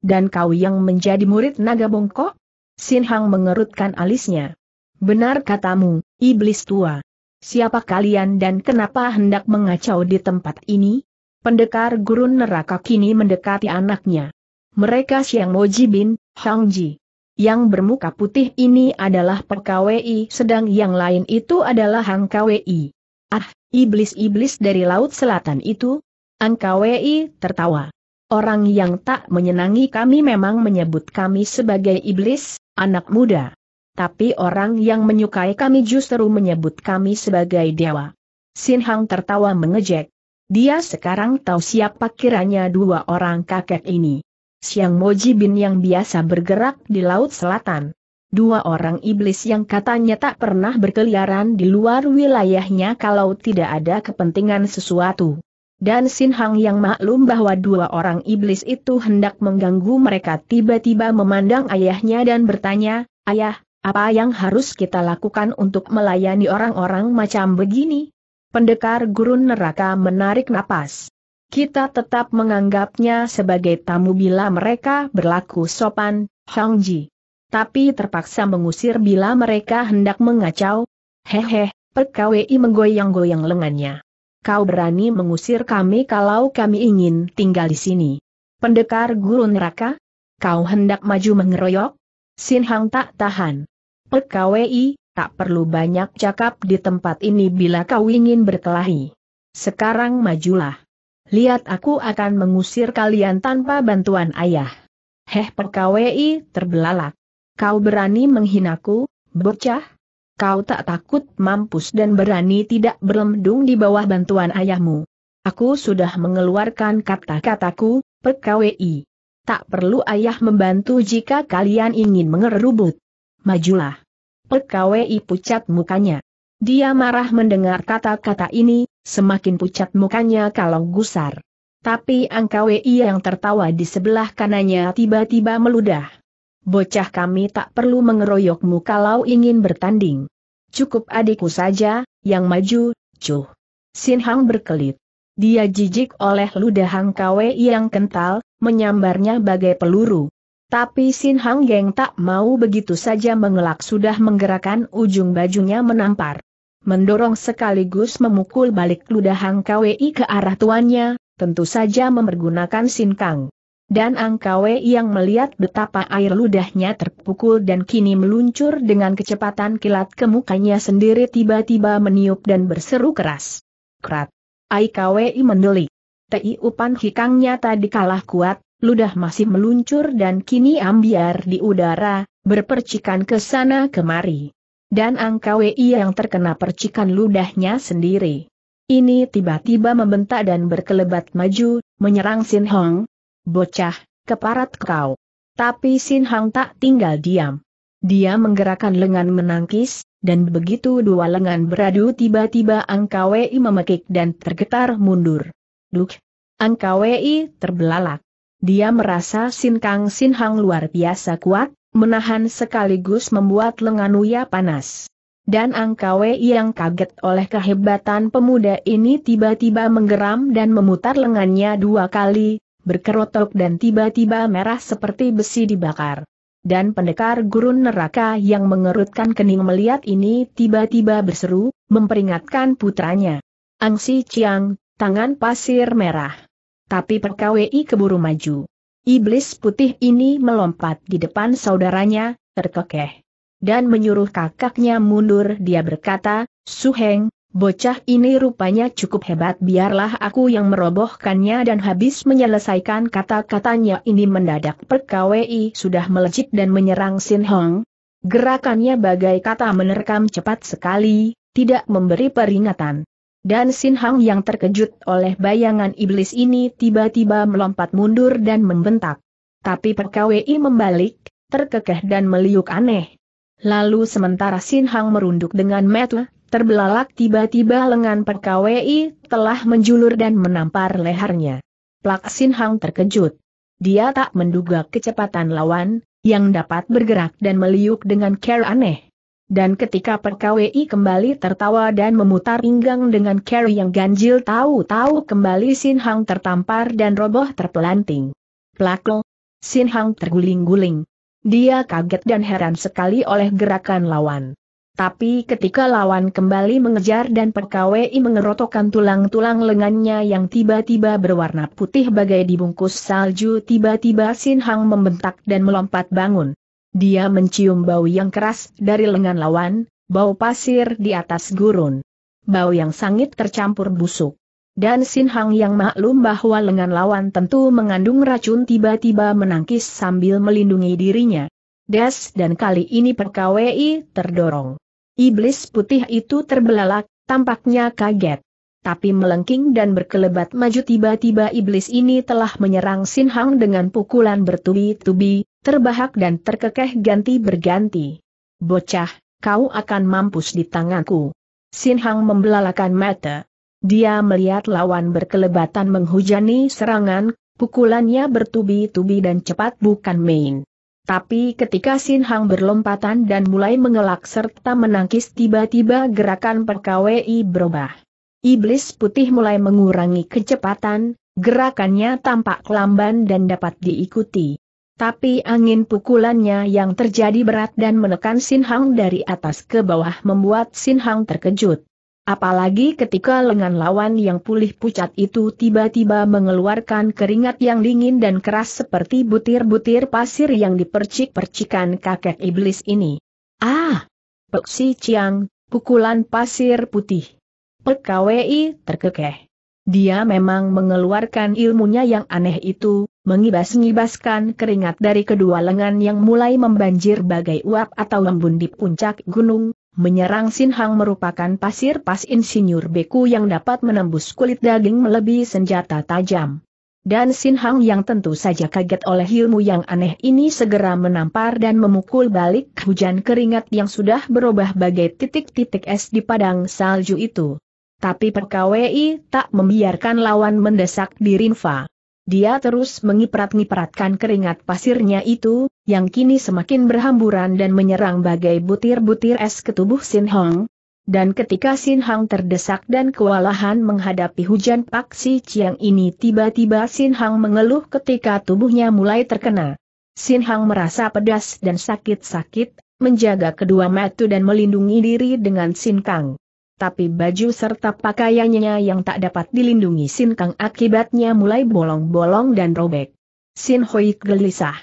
Dan kau yang menjadi murid naga bongkok? Sin Hong mengerutkan alisnya. Benar katamu, iblis tua. Siapa kalian dan kenapa hendak mengacau di tempat ini? Pendekar gurun neraka kini mendekati anaknya. Mereka Siang Moji bin Hang Ji. Yang bermuka putih ini adalah PKWI sedang yang lain itu adalah Hang KWI. Ah, iblis-iblis dari Laut Selatan itu? Hang KWI tertawa. Orang yang tak menyenangi kami memang menyebut kami sebagai iblis, anak muda. Tapi orang yang menyukai kami justru menyebut kami sebagai dewa. Sin Hang tertawa mengejek. Dia sekarang tahu siapa kiranya dua orang kakek ini. Siang Moji Bin yang biasa bergerak di Laut Selatan. Dua orang iblis yang katanya tak pernah berkeliaran di luar wilayahnya kalau tidak ada kepentingan sesuatu. Dan Sin Hang yang maklum bahwa dua orang iblis itu hendak mengganggu mereka tiba-tiba memandang ayahnya dan bertanya, Ayah, apa yang harus kita lakukan untuk melayani orang-orang macam begini? Pendekar gurun neraka menarik napas kita tetap menganggapnya sebagai tamu bila mereka berlaku sopan, Hangji. Tapi terpaksa mengusir bila mereka hendak mengacau. Hehe, PKWI menggoyang-goyang lengannya. Kau berani mengusir kami kalau kami ingin tinggal di sini. Pendekar guru neraka? Kau hendak maju mengeroyok? Sin Hang tak tahan. PKWI, tak perlu banyak cakap di tempat ini bila kau ingin berkelahi. Sekarang majulah. Lihat aku akan mengusir kalian tanpa bantuan ayah. Heh PKWI terbelalak. Kau berani menghinaku, bocah? Kau tak takut mampus dan berani tidak berlembung di bawah bantuan ayahmu. Aku sudah mengeluarkan kata-kataku, PKWI. Tak perlu ayah membantu jika kalian ingin mengerubut. Majulah. PKWI pucat mukanya. Dia marah mendengar kata-kata ini, Semakin pucat mukanya kalau gusar. Tapi Angkawi yang tertawa di sebelah kanannya tiba-tiba meludah. Bocah kami tak perlu mengeroyokmu kalau ingin bertanding. Cukup adikku saja, yang maju, cuh. Sin Hang berkelit. Dia jijik oleh ludah Hang Kwe yang kental, menyambarnya bagai peluru. Tapi Sin Hang yang tak mau begitu saja mengelak sudah menggerakkan ujung bajunya menampar mendorong sekaligus memukul balik ludah Hang KWI ke arah tuannya, tentu saja mempergunakan sinkang. Dan Ang KWI yang melihat betapa air ludahnya terpukul dan kini meluncur dengan kecepatan kilat ke mukanya sendiri tiba-tiba meniup dan berseru keras. Krat. Ai KWI mendelik. upan hikangnya tadi kalah kuat, ludah masih meluncur dan kini ambiar di udara, berpercikan ke sana kemari dan angka WI yang terkena percikan ludahnya sendiri. Ini tiba-tiba membentak dan berkelebat maju, menyerang Sin Hong. Bocah, keparat kau. Tapi Sin Hong tak tinggal diam. Dia menggerakkan lengan menangkis, dan begitu dua lengan beradu tiba-tiba angka WI memekik dan tergetar mundur. Duk! Angka WI terbelalak. Dia merasa Sin Kang Sin Hang luar biasa kuat, menahan sekaligus membuat lengan Uya panas. Dan Angkawe yang kaget oleh kehebatan pemuda ini tiba-tiba menggeram dan memutar lengannya dua kali, berkerotok dan tiba-tiba merah seperti besi dibakar. Dan pendekar gurun neraka yang mengerutkan kening melihat ini tiba-tiba berseru, memperingatkan putranya. Angsi Ciang, tangan pasir merah. Tapi PKWI keburu maju. Iblis putih ini melompat di depan saudaranya, terkekeh. Dan menyuruh kakaknya mundur dia berkata, Suheng, bocah ini rupanya cukup hebat biarlah aku yang merobohkannya dan habis menyelesaikan kata-katanya ini mendadak perkawai sudah melejit dan menyerang Sin Hong. Gerakannya bagai kata menerkam cepat sekali, tidak memberi peringatan. Dan Sin Hang yang terkejut oleh bayangan iblis ini tiba-tiba melompat mundur dan membentak. Tapi PKWI membalik, terkekeh dan meliuk aneh. Lalu sementara Sin Hang merunduk dengan metu, terbelalak tiba-tiba lengan PKWI telah menjulur dan menampar lehernya. Plak Sin Hang terkejut. Dia tak menduga kecepatan lawan, yang dapat bergerak dan meliuk dengan care aneh. Dan ketika PKWI kembali tertawa dan memutar pinggang dengan care yang ganjil tahu-tahu kembali Sin Hang tertampar dan roboh terpelanting. Plako! Sin Hang terguling-guling. Dia kaget dan heran sekali oleh gerakan lawan. Tapi ketika lawan kembali mengejar dan PKWI mengerotokkan tulang-tulang lengannya yang tiba-tiba berwarna putih bagai dibungkus salju tiba-tiba Sin Hang membentak dan melompat bangun. Dia mencium bau yang keras dari lengan lawan, bau pasir di atas gurun. Bau yang sangit tercampur busuk. Dan Sin Hang yang maklum bahwa lengan lawan tentu mengandung racun tiba-tiba menangkis sambil melindungi dirinya. Des dan kali ini PKWI terdorong. Iblis putih itu terbelalak, tampaknya kaget. Tapi melengking dan berkelebat maju tiba-tiba iblis ini telah menyerang Sin Hang dengan pukulan bertubi-tubi, terbahak dan terkekeh ganti berganti. Bocah, kau akan mampus di tanganku. Sin Hang membelalakan mata. Dia melihat lawan berkelebatan menghujani serangan, pukulannya bertubi-tubi dan cepat bukan main. Tapi ketika Sin Hang berlompatan dan mulai mengelak serta menangkis tiba-tiba gerakan PKWI berubah. Iblis putih mulai mengurangi kecepatan, gerakannya tampak lamban dan dapat diikuti. Tapi angin pukulannya yang terjadi berat dan menekan Sin Hang dari atas ke bawah membuat Sin Hang terkejut. Apalagi ketika lengan lawan yang pulih pucat itu tiba-tiba mengeluarkan keringat yang dingin dan keras seperti butir-butir pasir yang dipercik-percikan kakek iblis ini. Ah! Peksi Ciang, pukulan pasir putih. PKWI terkekeh. Dia memang mengeluarkan ilmunya yang aneh itu, mengibas-ngibaskan keringat dari kedua lengan yang mulai membanjir bagai uap atau embun di puncak gunung, Menyerang Sin Hang merupakan pasir pas insinyur beku yang dapat menembus kulit daging melebihi senjata tajam. Dan Sin Hang yang tentu saja kaget oleh ilmu yang aneh ini segera menampar dan memukul balik hujan keringat yang sudah berubah bagai titik-titik es di padang salju itu. Tapi PKWI tak membiarkan lawan mendesak di Rinfa. Dia terus mengiprat-ngipratkan keringat pasirnya itu, yang kini semakin berhamburan dan menyerang bagai butir-butir es ke tubuh Sin Hong. Dan ketika Sin Hang terdesak dan kewalahan menghadapi hujan paksi ciang ini tiba-tiba Sin Hang mengeluh ketika tubuhnya mulai terkena. Sin Hang merasa pedas dan sakit-sakit, menjaga kedua mata dan melindungi diri dengan Sin Kang tapi baju serta pakaiannya yang tak dapat dilindungi Sin Kang akibatnya mulai bolong-bolong dan robek. Sin Hui gelisah.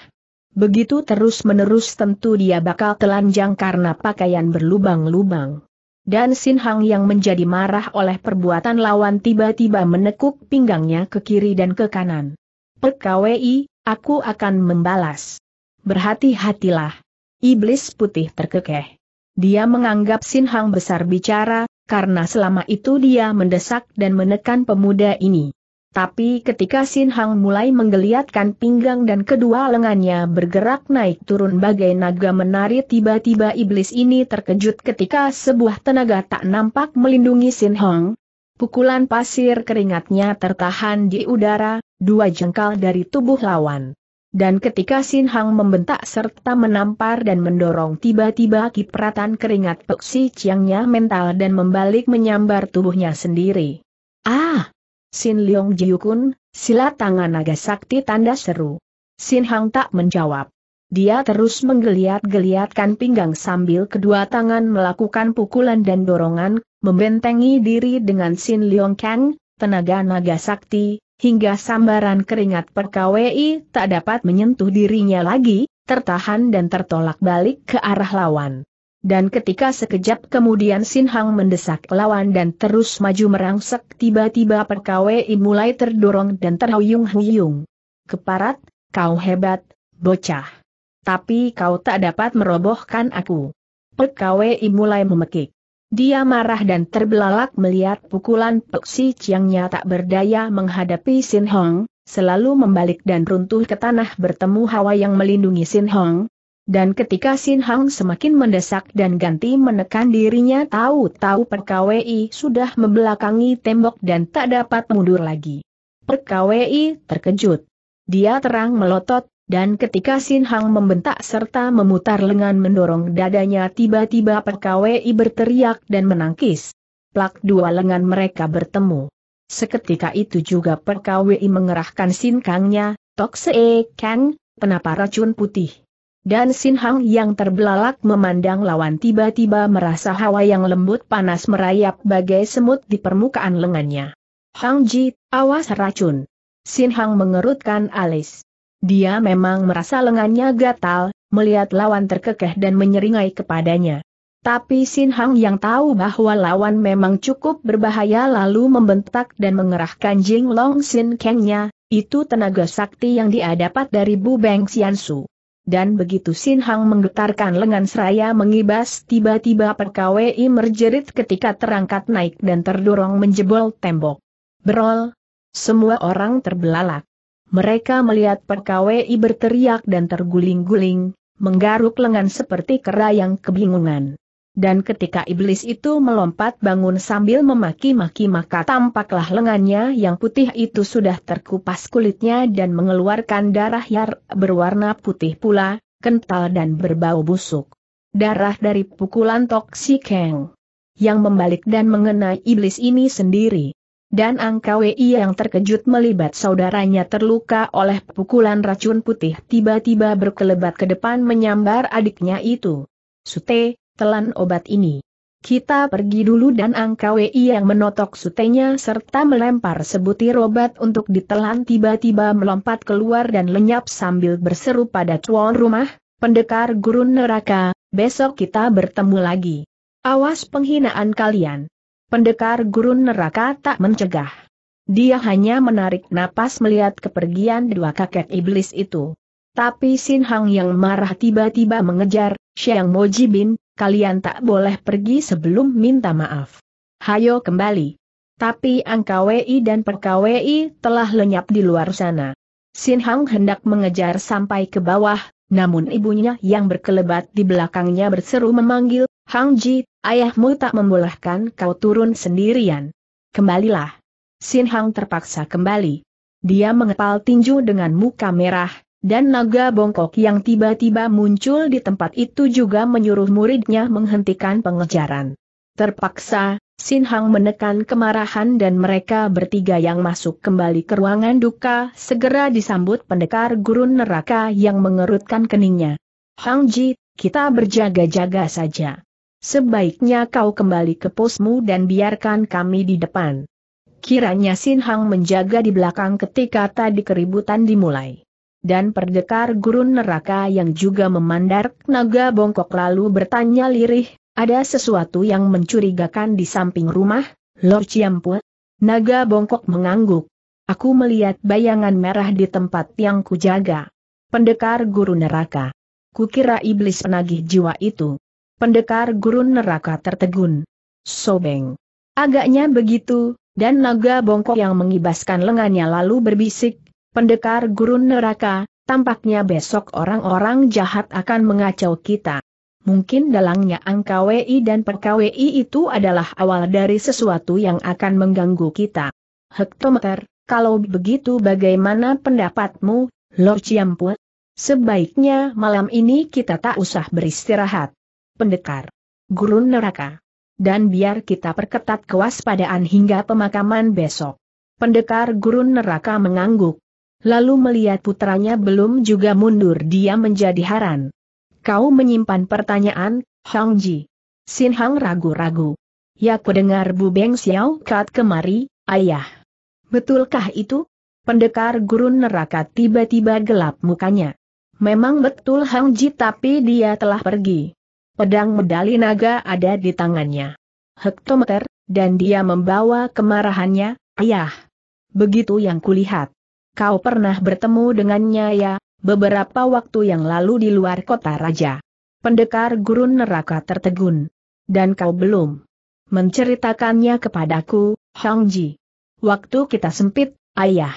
Begitu terus-menerus tentu dia bakal telanjang karena pakaian berlubang-lubang. Dan Sin Hang yang menjadi marah oleh perbuatan lawan tiba-tiba menekuk pinggangnya ke kiri dan ke kanan. PKWI, aku akan membalas. Berhati-hatilah. Iblis putih terkekeh. Dia menganggap Sin Hang besar bicara, karena selama itu dia mendesak dan menekan pemuda ini. Tapi ketika Sin Hang mulai menggeliatkan pinggang dan kedua lengannya bergerak naik turun bagai naga menari tiba-tiba iblis ini terkejut ketika sebuah tenaga tak nampak melindungi Sin Hang. Pukulan pasir keringatnya tertahan di udara, dua jengkal dari tubuh lawan. Dan ketika Sin Hang membentak serta menampar dan mendorong tiba-tiba kipratan keringat Peksi Ciangnya mental dan membalik menyambar tubuhnya sendiri. Ah! Sin Leong Jiukun, silat tangan naga sakti tanda seru. Sin Hang tak menjawab. Dia terus menggeliat-geliatkan pinggang sambil kedua tangan melakukan pukulan dan dorongan, membentengi diri dengan Sin Leong Kang, tenaga naga sakti, hingga sambaran keringat perkawai tak dapat menyentuh dirinya lagi, tertahan dan tertolak balik ke arah lawan. Dan ketika sekejap kemudian Sin Hang mendesak lawan dan terus maju merangsek tiba-tiba perkawai mulai terdorong dan terhuyung-huyung. Keparat, kau hebat, bocah. tapi kau tak dapat merobohkan aku. Pekawai mulai memekik. Dia marah dan terbelalak melihat pukulan Peksi Chiangnya tak berdaya menghadapi Sin Hong, selalu membalik dan runtuh ke tanah bertemu hawa yang melindungi Sin Hong, dan ketika Sin Hang semakin mendesak dan ganti menekan dirinya tahu-tahu PKWI sudah membelakangi tembok dan tak dapat mundur lagi. PKWI terkejut. Dia terang melotot, dan ketika Sin Hang membentak serta memutar lengan mendorong dadanya tiba-tiba PKWI berteriak dan menangkis. Plak dua lengan mereka bertemu. Seketika itu juga PKWI mengerahkan Sin Kangnya, Tok Se Kang, penapa racun putih. Dan Sin Hang yang terbelalak memandang lawan tiba-tiba merasa hawa yang lembut panas merayap bagai semut di permukaan lengannya. Hang Ji, awas racun. Sin Hang mengerutkan alis. Dia memang merasa lengannya gatal, melihat lawan terkekeh dan menyeringai kepadanya. Tapi Sin Hang yang tahu bahwa lawan memang cukup berbahaya lalu membentak dan mengerahkan Jing Long Sin Kengnya, itu tenaga sakti yang dia dapat dari Bu Beng Xiansu. Dan begitu Sin Hang menggetarkan lengan seraya mengibas tiba-tiba perkawai merjerit ketika terangkat naik dan terdorong menjebol tembok. Berol! Semua orang terbelalak. Mereka melihat perkawai berteriak dan terguling-guling, menggaruk lengan seperti kera yang kebingungan. Dan ketika iblis itu melompat bangun sambil memaki-maki maka tampaklah lengannya yang putih itu sudah terkupas kulitnya dan mengeluarkan darah yang berwarna putih pula, kental dan berbau busuk. Darah dari pukulan Tok Si Keng. Yang membalik dan mengenai iblis ini sendiri. Dan Angka WI yang terkejut melibat saudaranya terluka oleh pukulan racun putih tiba-tiba berkelebat ke depan menyambar adiknya itu. Sute, telan obat ini. Kita pergi dulu dan Angka WI yang menotok sutenya serta melempar sebutir obat untuk ditelan tiba-tiba melompat keluar dan lenyap sambil berseru pada tuan rumah, pendekar gurun neraka, besok kita bertemu lagi. Awas penghinaan kalian. Pendekar gurun neraka tak mencegah. Dia hanya menarik napas melihat kepergian dua kakek iblis itu. Tapi Sin Hang yang marah tiba-tiba mengejar, Xiang Mojibin, kalian tak boleh pergi sebelum minta maaf. Hayo kembali. Tapi Angka WI dan PKWI telah lenyap di luar sana. Sin Hang hendak mengejar sampai ke bawah, namun ibunya yang berkelebat di belakangnya berseru memanggil, Hang Ji, ayahmu tak membolehkan kau turun sendirian. Kembalilah. Sin Hang terpaksa kembali. Dia mengepal tinju dengan muka merah, dan naga bongkok yang tiba-tiba muncul di tempat itu juga menyuruh muridnya menghentikan pengejaran. Terpaksa, Sin Hang menekan kemarahan dan mereka bertiga yang masuk kembali ke ruangan duka segera disambut pendekar gurun neraka yang mengerutkan keningnya. Hang Ji, kita berjaga-jaga saja. Sebaiknya kau kembali ke posmu dan biarkan kami di depan. Kiranya Sin Hang menjaga di belakang ketika tadi keributan dimulai dan perdekar gurun neraka yang juga memandar naga bongkok lalu bertanya lirih, ada sesuatu yang mencurigakan di samping rumah, Lord Ciampu? Naga bongkok mengangguk. Aku melihat bayangan merah di tempat yang kujaga. Pendekar guru neraka. Kukira iblis penagih jiwa itu. Pendekar guru neraka tertegun. Sobeng. Agaknya begitu, dan naga bongkok yang mengibaskan lengannya lalu berbisik, pendekar gurun neraka, tampaknya besok orang-orang jahat akan mengacau kita. Mungkin dalangnya angka WI dan PKWI itu adalah awal dari sesuatu yang akan mengganggu kita. Hektometer, kalau begitu bagaimana pendapatmu, Lord Ciampu? Sebaiknya malam ini kita tak usah beristirahat. Pendekar. Gurun neraka. Dan biar kita perketat kewaspadaan hingga pemakaman besok. Pendekar gurun neraka mengangguk. Lalu melihat putranya belum juga mundur dia menjadi haran. Kau menyimpan pertanyaan, Hang Ji. Sin Hang ragu-ragu. Ya ku dengar Bu Beng Xiao kat kemari, ayah. Betulkah itu? Pendekar gurun neraka tiba-tiba gelap mukanya. Memang betul Hang Ji tapi dia telah pergi. Pedang medali naga ada di tangannya. Hektometer, dan dia membawa kemarahannya, ayah. Begitu yang kulihat. Kau pernah bertemu dengannya ya, beberapa waktu yang lalu di luar kota raja. Pendekar gurun neraka tertegun. Dan kau belum menceritakannya kepadaku, Hongji. Waktu kita sempit, ayah.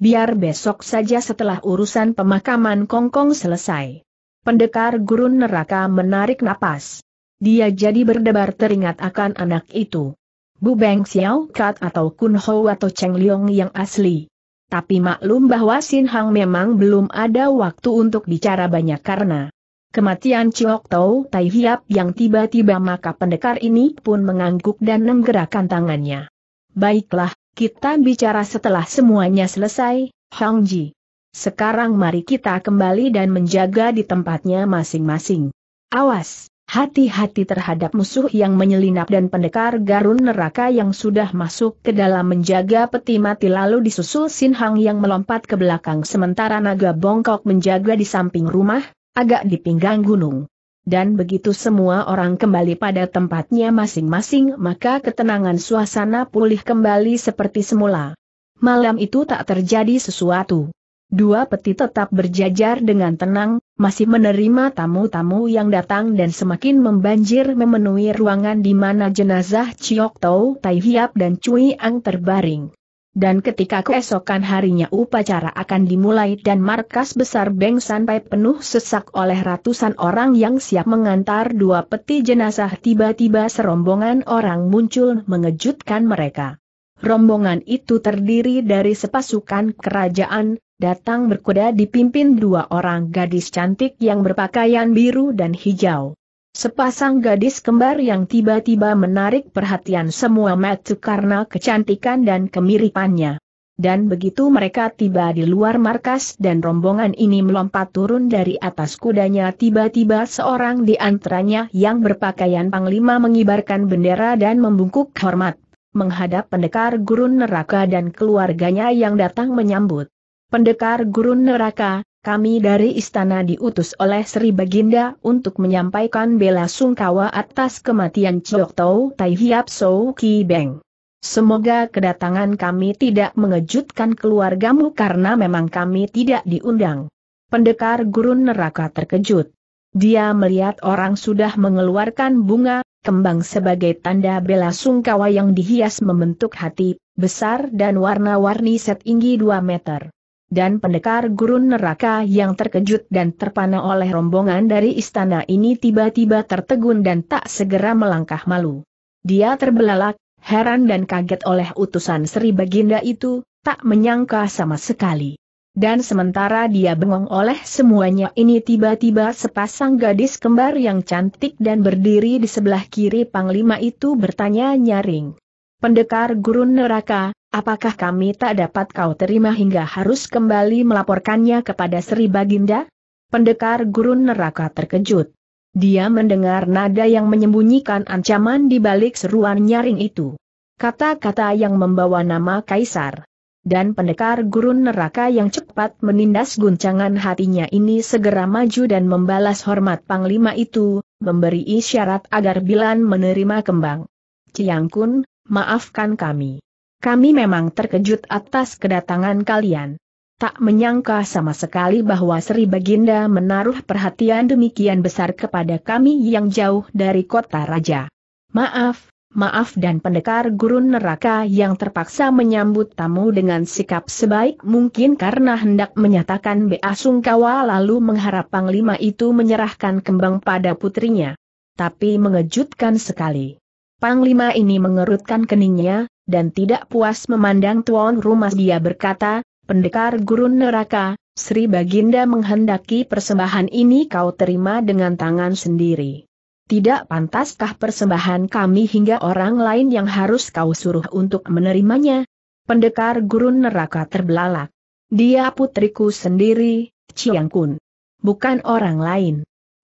Biar besok saja setelah urusan pemakaman Kongkong selesai. Pendekar gurun neraka menarik napas. Dia jadi berdebar teringat akan anak itu. Bu Beng Xiao Kat atau Kun Ho atau Cheng Liong yang asli. Tapi maklum bahwa Sin Hang memang belum ada waktu untuk bicara banyak karena kematian Chiok Tau Tai Hiap yang tiba-tiba maka pendekar ini pun mengangguk dan menggerakkan tangannya. Baiklah, kita bicara setelah semuanya selesai, Hang Ji. Sekarang mari kita kembali dan menjaga di tempatnya masing-masing. Awas! Hati-hati terhadap musuh yang menyelinap dan pendekar garun neraka yang sudah masuk ke dalam menjaga peti mati lalu disusul Sin Hang yang melompat ke belakang sementara naga bongkok menjaga di samping rumah, agak di pinggang gunung. Dan begitu semua orang kembali pada tempatnya masing-masing maka ketenangan suasana pulih kembali seperti semula. Malam itu tak terjadi sesuatu. Dua peti tetap berjajar dengan tenang, masih menerima tamu-tamu yang datang dan semakin membanjir memenuhi ruangan di mana jenazah Chiok Tau Tai Hiap dan Cui Ang terbaring. Dan ketika keesokan harinya upacara akan dimulai dan markas besar Beng sampai penuh sesak oleh ratusan orang yang siap mengantar dua peti jenazah tiba-tiba serombongan orang muncul mengejutkan mereka. Rombongan itu terdiri dari sepasukan kerajaan, datang berkuda dipimpin dua orang gadis cantik yang berpakaian biru dan hijau. Sepasang gadis kembar yang tiba-tiba menarik perhatian semua mata karena kecantikan dan kemiripannya. Dan begitu mereka tiba di luar markas dan rombongan ini melompat turun dari atas kudanya tiba-tiba seorang di antaranya yang berpakaian panglima mengibarkan bendera dan membungkuk hormat, menghadap pendekar gurun neraka dan keluarganya yang datang menyambut. Pendekar gurun neraka, kami dari istana diutus oleh Sri Baginda untuk menyampaikan bela sungkawa atas kematian Chok Tau Tai Hiap So Ki Beng. Semoga kedatangan kami tidak mengejutkan keluargamu karena memang kami tidak diundang. Pendekar gurun neraka terkejut. Dia melihat orang sudah mengeluarkan bunga, kembang sebagai tanda bela sungkawa yang dihias membentuk hati, besar dan warna-warni setinggi 2 meter dan pendekar gurun neraka yang terkejut dan terpana oleh rombongan dari istana ini tiba-tiba tertegun dan tak segera melangkah malu. Dia terbelalak, heran dan kaget oleh utusan Sri Baginda itu, tak menyangka sama sekali. Dan sementara dia bengong oleh semuanya ini tiba-tiba sepasang gadis kembar yang cantik dan berdiri di sebelah kiri Panglima itu bertanya nyaring. Pendekar gurun neraka, apakah kami tak dapat kau terima hingga harus kembali melaporkannya kepada Sri Baginda? Pendekar gurun neraka terkejut. Dia mendengar nada yang menyembunyikan ancaman di balik seruan nyaring itu. Kata-kata yang membawa nama Kaisar. Dan pendekar gurun neraka yang cepat menindas guncangan hatinya ini segera maju dan membalas hormat Panglima itu, memberi isyarat agar Bilan menerima kembang. Ciang Kun, maafkan kami. Kami memang terkejut atas kedatangan kalian. Tak menyangka sama sekali bahwa Sri Baginda menaruh perhatian demikian besar kepada kami yang jauh dari kota raja. Maaf, maaf dan pendekar gurun neraka yang terpaksa menyambut tamu dengan sikap sebaik mungkin karena hendak menyatakan bea sungkawa lalu mengharap Panglima itu menyerahkan kembang pada putrinya. Tapi mengejutkan sekali. Panglima ini mengerutkan keningnya, dan tidak puas memandang tuan rumah dia berkata, pendekar gurun neraka, Sri Baginda menghendaki persembahan ini kau terima dengan tangan sendiri. Tidak pantaskah persembahan kami hingga orang lain yang harus kau suruh untuk menerimanya? Pendekar gurun neraka terbelalak. Dia putriku sendiri, Chiang Kun. Bukan orang lain.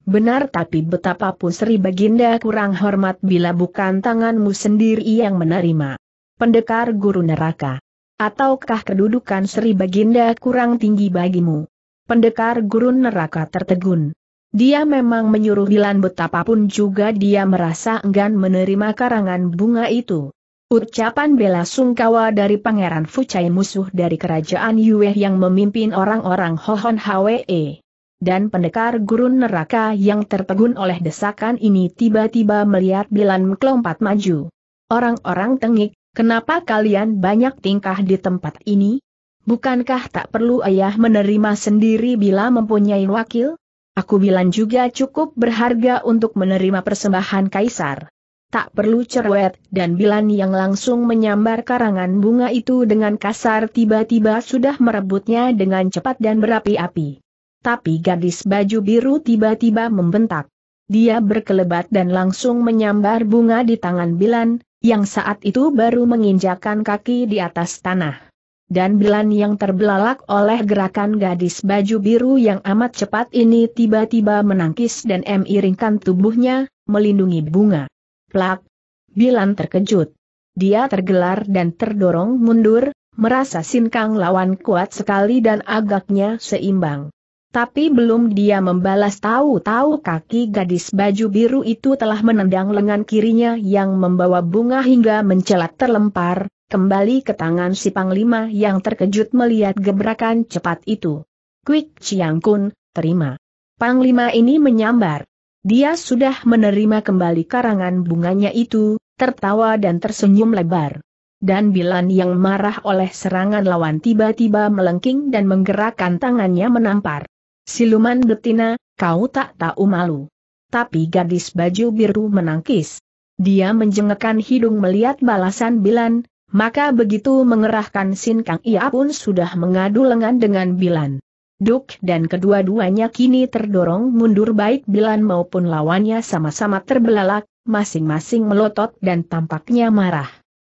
Benar tapi betapapun Sri Baginda kurang hormat bila bukan tanganmu sendiri yang menerima. Pendekar guru neraka. Ataukah kedudukan Sri Baginda kurang tinggi bagimu? Pendekar guru neraka tertegun. Dia memang menyuruh Bilan betapapun juga dia merasa enggan menerima karangan bunga itu. Ucapan bela sungkawa dari Pangeran Fucai musuh dari kerajaan Yue yang memimpin orang-orang Hohon Hwe. Dan pendekar gurun neraka yang tertegun oleh desakan ini tiba-tiba melihat Bilan melompat maju. Orang-orang tengik, kenapa kalian banyak tingkah di tempat ini? Bukankah tak perlu ayah menerima sendiri bila mempunyai wakil? Aku bilang juga cukup berharga untuk menerima persembahan kaisar tak perlu cerewet, dan Bilan yang langsung menyambar karangan bunga itu dengan kasar tiba-tiba sudah merebutnya dengan cepat dan berapi-api. Tapi gadis baju biru tiba-tiba membentak. Dia berkelebat dan langsung menyambar bunga di tangan Bilan, yang saat itu baru menginjakan kaki di atas tanah. Dan Bilan yang terbelalak oleh gerakan gadis baju biru yang amat cepat ini tiba-tiba menangkis dan miringkan tubuhnya, melindungi bunga. Plak! Bilan terkejut. Dia tergelar dan terdorong mundur, merasa sinkang lawan kuat sekali dan agaknya seimbang. Tapi belum dia membalas tahu-tahu kaki gadis baju biru itu telah menendang lengan kirinya yang membawa bunga hingga mencelat terlempar, kembali ke tangan si Panglima yang terkejut melihat gebrakan cepat itu. Kwik Chiang Kun, terima. Panglima ini menyambar. Dia sudah menerima kembali karangan bunganya itu, tertawa dan tersenyum lebar. Dan Bilan yang marah oleh serangan lawan tiba-tiba melengking dan menggerakkan tangannya menampar. Siluman betina, kau tak tahu malu. Tapi gadis baju biru menangkis. Dia menjengekkan hidung melihat balasan Bilan, maka begitu mengerahkan Sin Kang ia pun sudah mengadu lengan dengan Bilan. Duk dan kedua-duanya kini terdorong mundur baik Bilan maupun lawannya sama-sama terbelalak, masing-masing melotot dan tampaknya marah.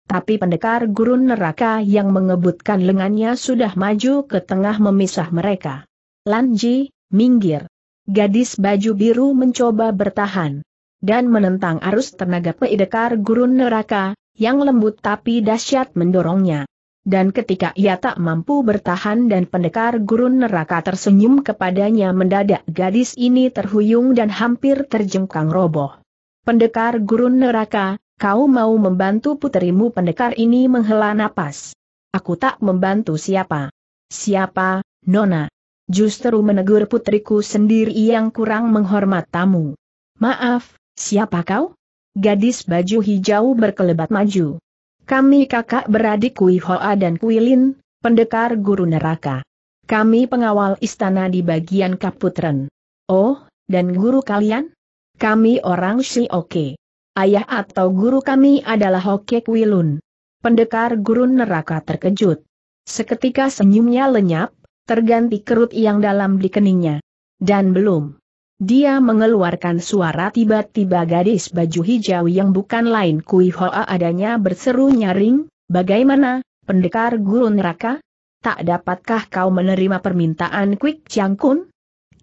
Tapi pendekar gurun neraka yang mengebutkan lengannya sudah maju ke tengah memisah mereka. Lanji, minggir. Gadis baju biru mencoba bertahan. Dan menentang arus tenaga pendekar gurun neraka, yang lembut tapi dahsyat mendorongnya. Dan ketika ia tak mampu bertahan dan pendekar gurun neraka tersenyum kepadanya mendadak gadis ini terhuyung dan hampir terjengkang roboh. Pendekar gurun neraka, kau mau membantu puterimu pendekar ini menghela napas. Aku tak membantu siapa. Siapa, Nona? Justru menegur putriku sendiri yang kurang menghormat tamu. Maaf, siapa kau? Gadis baju hijau berkelebat maju. Kami kakak beradik Kui Hoa dan Kui Lin, pendekar guru neraka. Kami pengawal istana di bagian Kaputren. Oh, dan guru kalian? Kami orang Shi Oke. Ayah atau guru kami adalah Hoke Lun. Pendekar guru neraka terkejut. Seketika senyumnya lenyap, terganti kerut yang dalam di keningnya. Dan belum. Dia mengeluarkan suara tiba-tiba gadis baju hijau yang bukan lain Kui Hoa adanya berseru nyaring, bagaimana, pendekar guru neraka? Tak dapatkah kau menerima permintaan Kwik Chiang Kun?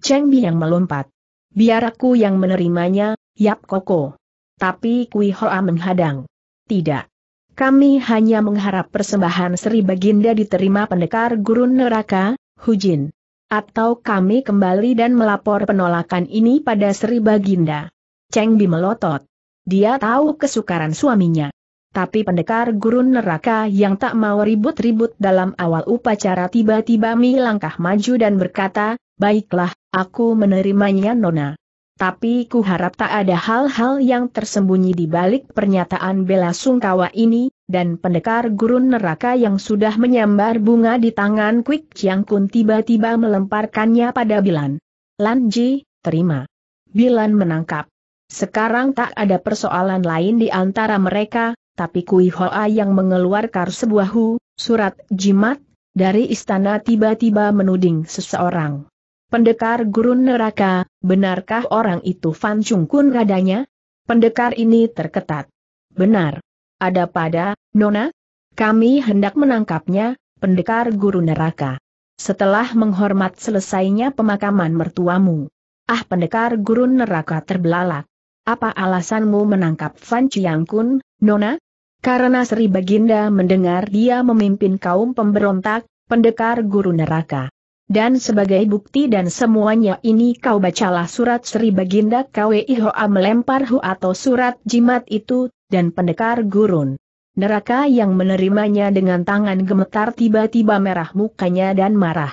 Cheng Bi yang melompat. Biar aku yang menerimanya, Yap Koko. Tapi Kui Hoa menghadang. Tidak. Kami hanya mengharap persembahan Sri Baginda diterima pendekar guru neraka, Hujin atau kami kembali dan melapor penolakan ini pada Sri Baginda. Cheng Bi melotot. Dia tahu kesukaran suaminya. Tapi pendekar gurun neraka yang tak mau ribut-ribut dalam awal upacara tiba-tiba melangkah maju dan berkata, Baiklah, aku menerimanya Nona. Tapi ku harap tak ada hal-hal yang tersembunyi di balik pernyataan bela sungkawa ini, dan pendekar gurun neraka yang sudah menyambar bunga di tangan Kwik Chiang Kun tiba-tiba melemparkannya pada Bilan. Lanji, terima. Bilan menangkap. Sekarang tak ada persoalan lain di antara mereka, tapi Kui Hoa yang mengeluarkan sebuah hu, surat jimat, dari istana tiba-tiba menuding seseorang. Pendekar gurun neraka, benarkah orang itu Fan Chung Kun adanya? Pendekar ini terketat. Benar. Ada pada, Nona? Kami hendak menangkapnya, pendekar guru neraka. Setelah menghormat selesainya pemakaman mertuamu. Ah pendekar guru neraka terbelalak. Apa alasanmu menangkap Fan Chiang Kun, Nona? Karena Sri Baginda mendengar dia memimpin kaum pemberontak, pendekar guru neraka. Dan sebagai bukti dan semuanya ini kau bacalah surat Sri Baginda KWI Hoa melempar Hu atau surat jimat itu, dan pendekar gurun. Neraka yang menerimanya dengan tangan gemetar tiba-tiba merah mukanya dan marah.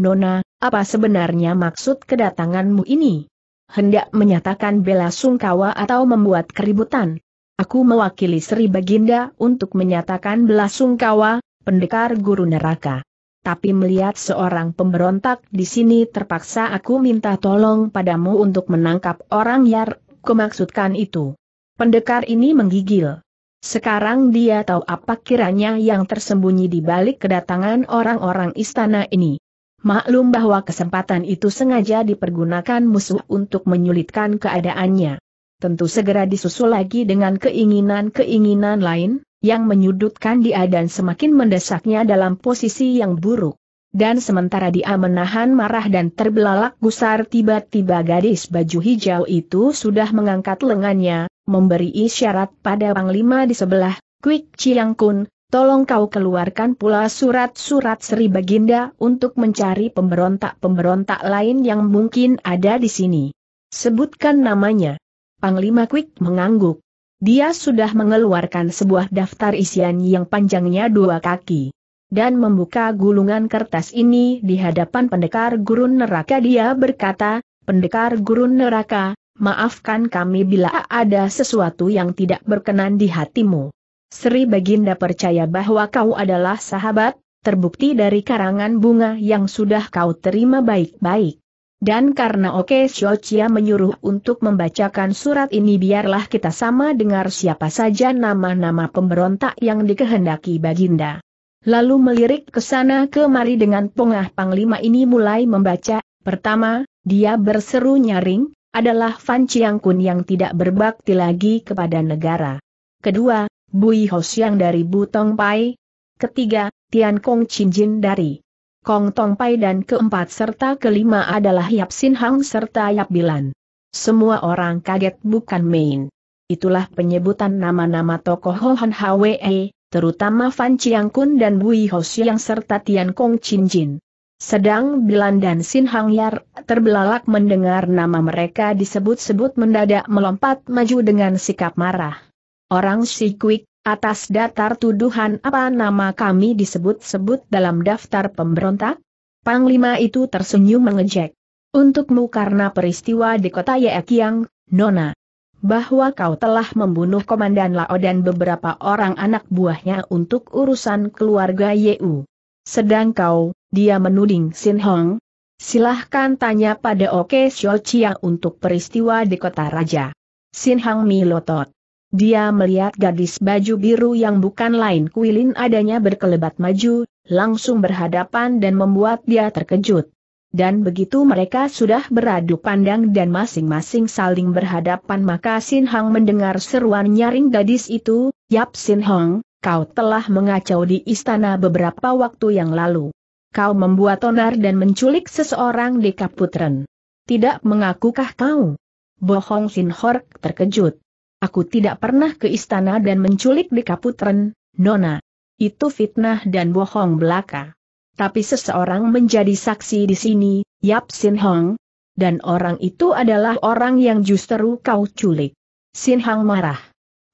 Nona, apa sebenarnya maksud kedatanganmu ini? Hendak menyatakan bela sungkawa atau membuat keributan? Aku mewakili Sri Baginda untuk menyatakan bela sungkawa, pendekar guru neraka. Tapi melihat seorang pemberontak di sini terpaksa aku minta tolong padamu untuk menangkap orang yang kemaksudkan itu. Pendekar ini menggigil. Sekarang dia tahu apa kiranya yang tersembunyi di balik kedatangan orang-orang istana ini. Maklum bahwa kesempatan itu sengaja dipergunakan musuh untuk menyulitkan keadaannya. Tentu segera disusul lagi dengan keinginan-keinginan lain, yang menyudutkan dia dan semakin mendesaknya dalam posisi yang buruk. Dan sementara dia menahan marah dan terbelalak gusar tiba-tiba gadis baju hijau itu sudah mengangkat lengannya, memberi isyarat pada Panglima di sebelah, Kwik Chiang Kun, tolong kau keluarkan pula surat-surat Sri Baginda untuk mencari pemberontak-pemberontak lain yang mungkin ada di sini. Sebutkan namanya. Panglima Kwik mengangguk. Dia sudah mengeluarkan sebuah daftar isian yang panjangnya dua kaki. Dan membuka gulungan kertas ini di hadapan pendekar gurun neraka dia berkata, Pendekar gurun neraka, maafkan kami bila ada sesuatu yang tidak berkenan di hatimu. Sri Baginda percaya bahwa kau adalah sahabat, terbukti dari karangan bunga yang sudah kau terima baik-baik. Dan karena Oke Xiaochia menyuruh untuk membacakan surat ini biarlah kita sama dengar siapa saja nama-nama pemberontak yang dikehendaki Baginda. Lalu melirik ke sana kemari dengan pongah Panglima ini mulai membaca, pertama, dia berseru nyaring, adalah Fan Chiang Kun yang tidak berbakti lagi kepada negara. Kedua, Bui Xiang dari Bu Tong Pai. Ketiga, Tian Kong Chin Jin dari Kong Tong Pai dan keempat serta kelima adalah Yap Sin Hang serta Yap Bilan. Semua orang kaget bukan main. Itulah penyebutan nama-nama tokoh Hohan Hwe, terutama Fan Chiang Kun dan Bui Xiang serta Tian Kong Chin Jin. Sedang Bilan dan Sin Hang Yar terbelalak mendengar nama mereka disebut-sebut mendadak melompat maju dengan sikap marah. Orang si Kwik, atas datar tuduhan apa nama kami disebut-sebut dalam daftar pemberontak? Panglima itu tersenyum mengejek. Untukmu karena peristiwa di kota Yekiang, Nona. Bahwa kau telah membunuh Komandan Lao dan beberapa orang anak buahnya untuk urusan keluarga Yeu. Sedang kau, dia menuding Sin Hong. Silahkan tanya pada Oke Xiao Chia untuk peristiwa di kota raja. Sin Hong milotot. Dia melihat gadis baju biru yang bukan lain kuilin adanya berkelebat maju, langsung berhadapan dan membuat dia terkejut. Dan begitu mereka sudah beradu pandang dan masing-masing saling berhadapan maka Sin Hong mendengar seruan nyaring gadis itu, Yap Sin Hong, kau telah mengacau di istana beberapa waktu yang lalu. Kau membuat onar dan menculik seseorang di Kaputren. Tidak mengakukah kau? Bohong Sin Hork terkejut. Aku tidak pernah ke istana dan menculik di Kaputren, Nona. Itu fitnah dan bohong belaka. Tapi seseorang menjadi saksi di sini, Yap Sin Hong, dan orang itu adalah orang yang justru kau culik. Sin Hong marah.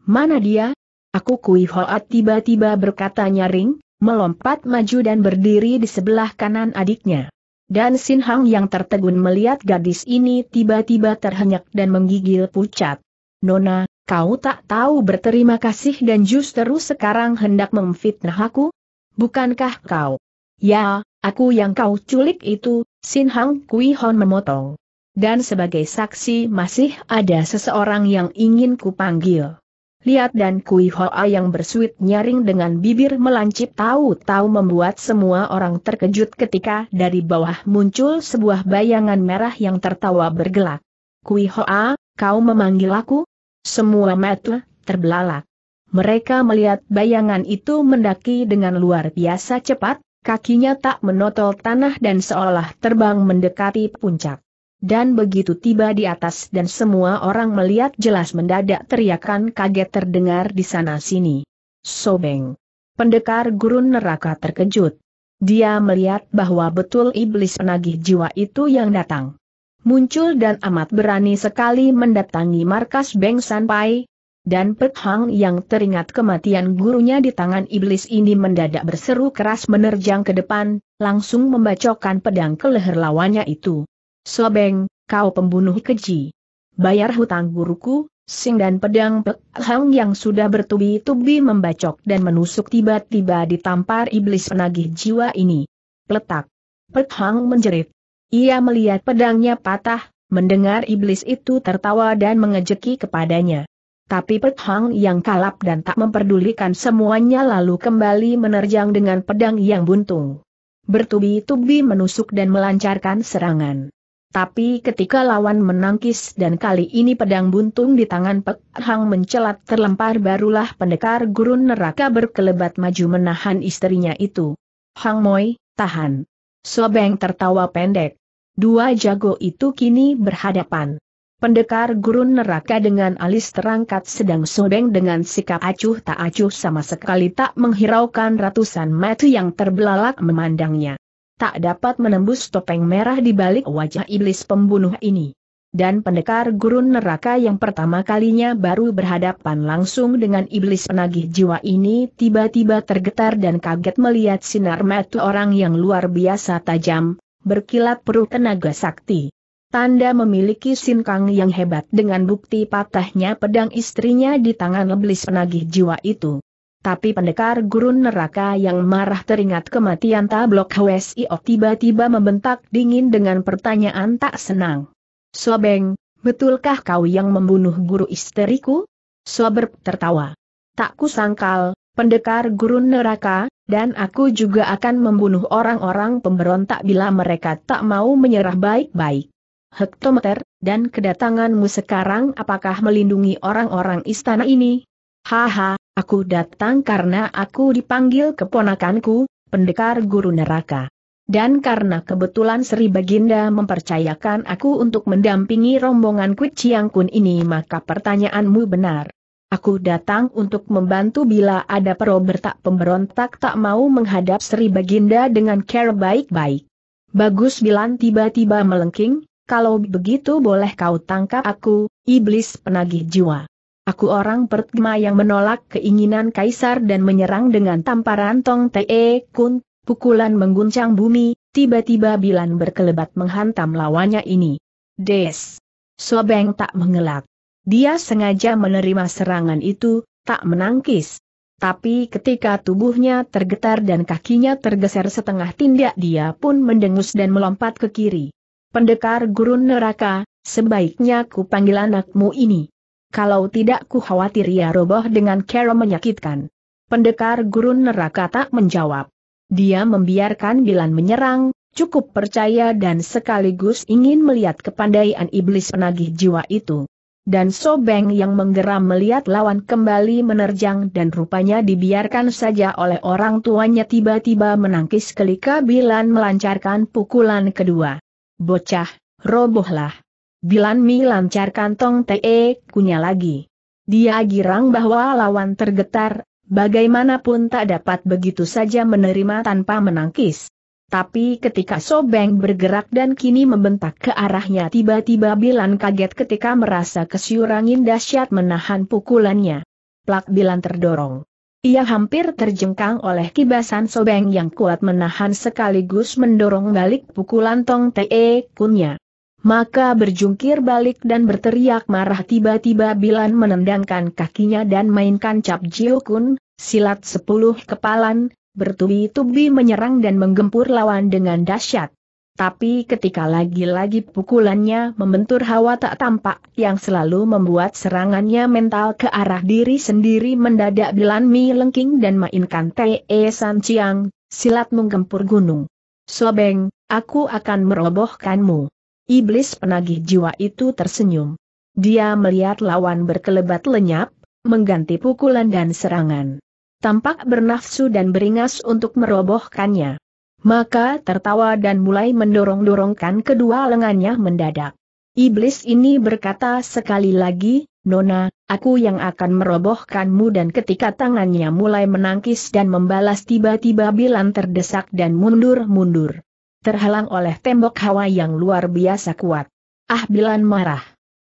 Mana dia? Aku Kui Hoat tiba-tiba berkata nyaring, melompat maju dan berdiri di sebelah kanan adiknya. Dan Sin Hang yang tertegun melihat gadis ini tiba-tiba terhenyak dan menggigil pucat. Nona, kau tak tahu berterima kasih dan justru sekarang hendak memfitnah aku? Bukankah kau? Ya, aku yang kau culik itu, Sin Hang Kui Hon memotong. Dan sebagai saksi masih ada seseorang yang ingin kupanggil. Lihat dan Kui Hoa yang bersuit nyaring dengan bibir melancip tahu-tahu membuat semua orang terkejut ketika dari bawah muncul sebuah bayangan merah yang tertawa bergelak. Kui Hoa, kau memanggil aku? Semua mata terbelalak. Mereka melihat bayangan itu mendaki dengan luar biasa cepat, kakinya tak menotol tanah dan seolah terbang mendekati puncak. Dan begitu tiba di atas dan semua orang melihat jelas mendadak teriakan kaget terdengar di sana-sini. Sobeng. Pendekar gurun neraka terkejut. Dia melihat bahwa betul iblis penagih jiwa itu yang datang. Muncul dan amat berani sekali mendatangi markas Beng Sanpai. Dan Pek Hang yang teringat kematian gurunya di tangan iblis ini mendadak berseru keras menerjang ke depan, langsung membacokkan pedang ke leher lawannya itu. Sobeng, kau pembunuh keji. Bayar hutang guruku, sing dan pedang Pek Hang yang sudah bertubi-tubi membacok dan menusuk tiba-tiba ditampar iblis penagih jiwa ini. Peletak. Pek Hang menjerit. Ia melihat pedangnya patah, mendengar iblis itu tertawa dan mengejeki kepadanya. Tapi Pek Hang yang kalap dan tak memperdulikan semuanya lalu kembali menerjang dengan pedang yang buntung. Bertubi-tubi menusuk dan melancarkan serangan. Tapi ketika lawan menangkis dan kali ini pedang buntung di tangan Pek Hang mencelat terlempar barulah pendekar gurun neraka berkelebat maju menahan istrinya itu. Hang Moi, tahan. Sobeng tertawa pendek. Dua jago itu kini berhadapan. Pendekar gurun neraka dengan alis terangkat sedang sobeng dengan sikap acuh tak acuh sama sekali tak menghiraukan ratusan mata yang terbelalak memandangnya. Tak dapat menembus topeng merah di balik wajah iblis pembunuh ini. Dan pendekar gurun neraka yang pertama kalinya baru berhadapan langsung dengan iblis penagih jiwa ini tiba-tiba tergetar dan kaget melihat sinar mata orang yang luar biasa tajam, berkilat peruh tenaga sakti. Tanda memiliki sinkang yang hebat dengan bukti patahnya pedang istrinya di tangan leblis penagih jiwa itu. Tapi pendekar gurun neraka yang marah teringat kematian tablok HWSIO tiba-tiba membentak dingin dengan pertanyaan tak senang. Sobeng, betulkah kau yang membunuh guru istriku? Sober tertawa. Tak kusangkal, pendekar gurun neraka, dan aku juga akan membunuh orang-orang pemberontak bila mereka tak mau menyerah baik-baik hektometer, dan kedatanganmu sekarang apakah melindungi orang-orang istana ini? Haha, aku datang karena aku dipanggil keponakanku, pendekar guru neraka. Dan karena kebetulan Sri Baginda mempercayakan aku untuk mendampingi rombongan Ciang Kun ini maka pertanyaanmu benar. Aku datang untuk membantu bila ada perobertak pemberontak tak mau menghadap Sri Baginda dengan care baik-baik. Bagus Bilan tiba-tiba melengking, kalau begitu boleh kau tangkap aku, iblis penagih jiwa. Aku orang pertama yang menolak keinginan kaisar dan menyerang dengan tamparan Tong Te Kun, pukulan mengguncang bumi, tiba-tiba Bilan berkelebat menghantam lawannya ini. Des. Sobeng tak mengelak. Dia sengaja menerima serangan itu, tak menangkis. Tapi ketika tubuhnya tergetar dan kakinya tergeser setengah tindak dia pun mendengus dan melompat ke kiri. Pendekar gurun neraka, sebaiknya ku panggil anakmu ini. Kalau tidak ku khawatir ia roboh dengan cara menyakitkan. Pendekar gurun neraka tak menjawab. Dia membiarkan Bilan menyerang, cukup percaya dan sekaligus ingin melihat kepandaian iblis penagih jiwa itu. Dan Sobeng yang menggeram melihat lawan kembali menerjang dan rupanya dibiarkan saja oleh orang tuanya tiba-tiba menangkis kelika Bilan melancarkan pukulan kedua. Bocah, robohlah. Bilan Mi lancar kantong TE kunya lagi. Dia girang bahwa lawan tergetar, bagaimanapun tak dapat begitu saja menerima tanpa menangkis. Tapi ketika Sobeng bergerak dan kini membentak ke arahnya tiba-tiba Bilan kaget ketika merasa kesiurangin dahsyat menahan pukulannya. Plak Bilan terdorong. Ia hampir terjengkang oleh kibasan sobeng yang kuat menahan sekaligus mendorong balik pukulan Tong Te Kunnya. Maka berjungkir balik dan berteriak marah tiba-tiba Bilan menendangkan kakinya dan mainkan cap Jiu Kun, silat sepuluh kepalan, bertubi-tubi menyerang dan menggempur lawan dengan dahsyat. Tapi ketika lagi-lagi pukulannya membentur hawa tak tampak yang selalu membuat serangannya mental ke arah diri sendiri mendadak Bilan Mi lengking dan mainkan T.E. San Chiang, silat menggempur gunung. Sobeng, aku akan merobohkanmu. Iblis penagih jiwa itu tersenyum. Dia melihat lawan berkelebat lenyap, mengganti pukulan dan serangan. Tampak bernafsu dan beringas untuk merobohkannya. Maka tertawa dan mulai mendorong-dorongkan kedua lengannya mendadak. Iblis ini berkata sekali lagi, Nona, aku yang akan merobohkanmu dan ketika tangannya mulai menangkis dan membalas tiba-tiba Bilan terdesak dan mundur-mundur. Terhalang oleh tembok hawa yang luar biasa kuat. Ah Bilan marah.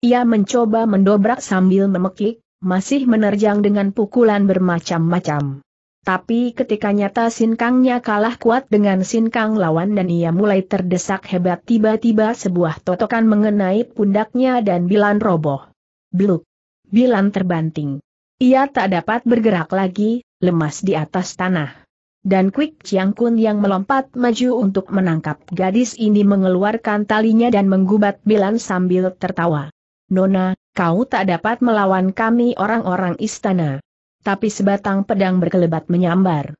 Ia mencoba mendobrak sambil memekik, masih menerjang dengan pukulan bermacam-macam. Tapi ketika nyata sinkangnya kalah kuat dengan sinkang lawan dan ia mulai terdesak hebat tiba-tiba sebuah totokan mengenai pundaknya dan Bilan roboh. Bluk. Bilan terbanting. Ia tak dapat bergerak lagi, lemas di atas tanah. Dan Quick Chiang Kun yang melompat maju untuk menangkap gadis ini mengeluarkan talinya dan menggubat Bilan sambil tertawa. Nona, kau tak dapat melawan kami orang-orang istana tapi sebatang pedang berkelebat menyambar.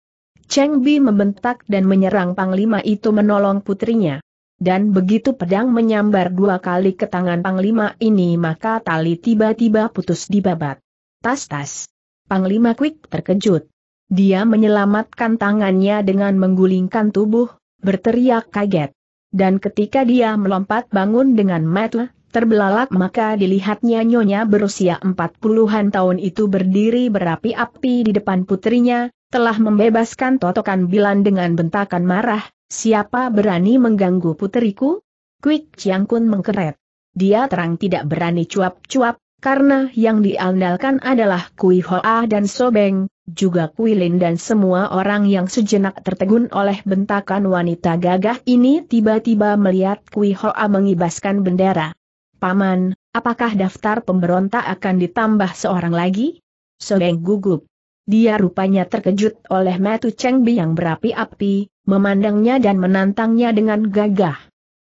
Cheng Bi membentak dan menyerang Panglima itu menolong putrinya. Dan begitu pedang menyambar dua kali ke tangan Panglima ini maka tali tiba-tiba putus di babat. Tas-tas. Panglima Quick terkejut. Dia menyelamatkan tangannya dengan menggulingkan tubuh, berteriak kaget. Dan ketika dia melompat bangun dengan mata terbelalak maka dilihatnya nyonya berusia empat puluhan tahun itu berdiri berapi-api di depan putrinya, telah membebaskan totokan Bilan dengan bentakan marah, siapa berani mengganggu puteriku? Quick Chiang Kun mengkeret. Dia terang tidak berani cuap-cuap, karena yang diandalkan adalah Kui Hoa dan Sobeng, juga Kui Lin dan semua orang yang sejenak tertegun oleh bentakan wanita gagah ini tiba-tiba melihat Kui Hoa mengibaskan bendera. Paman, apakah daftar pemberontak akan ditambah seorang lagi? Sobeng gugup. Dia rupanya terkejut oleh Metu Cheng Bi yang berapi-api, memandangnya dan menantangnya dengan gagah.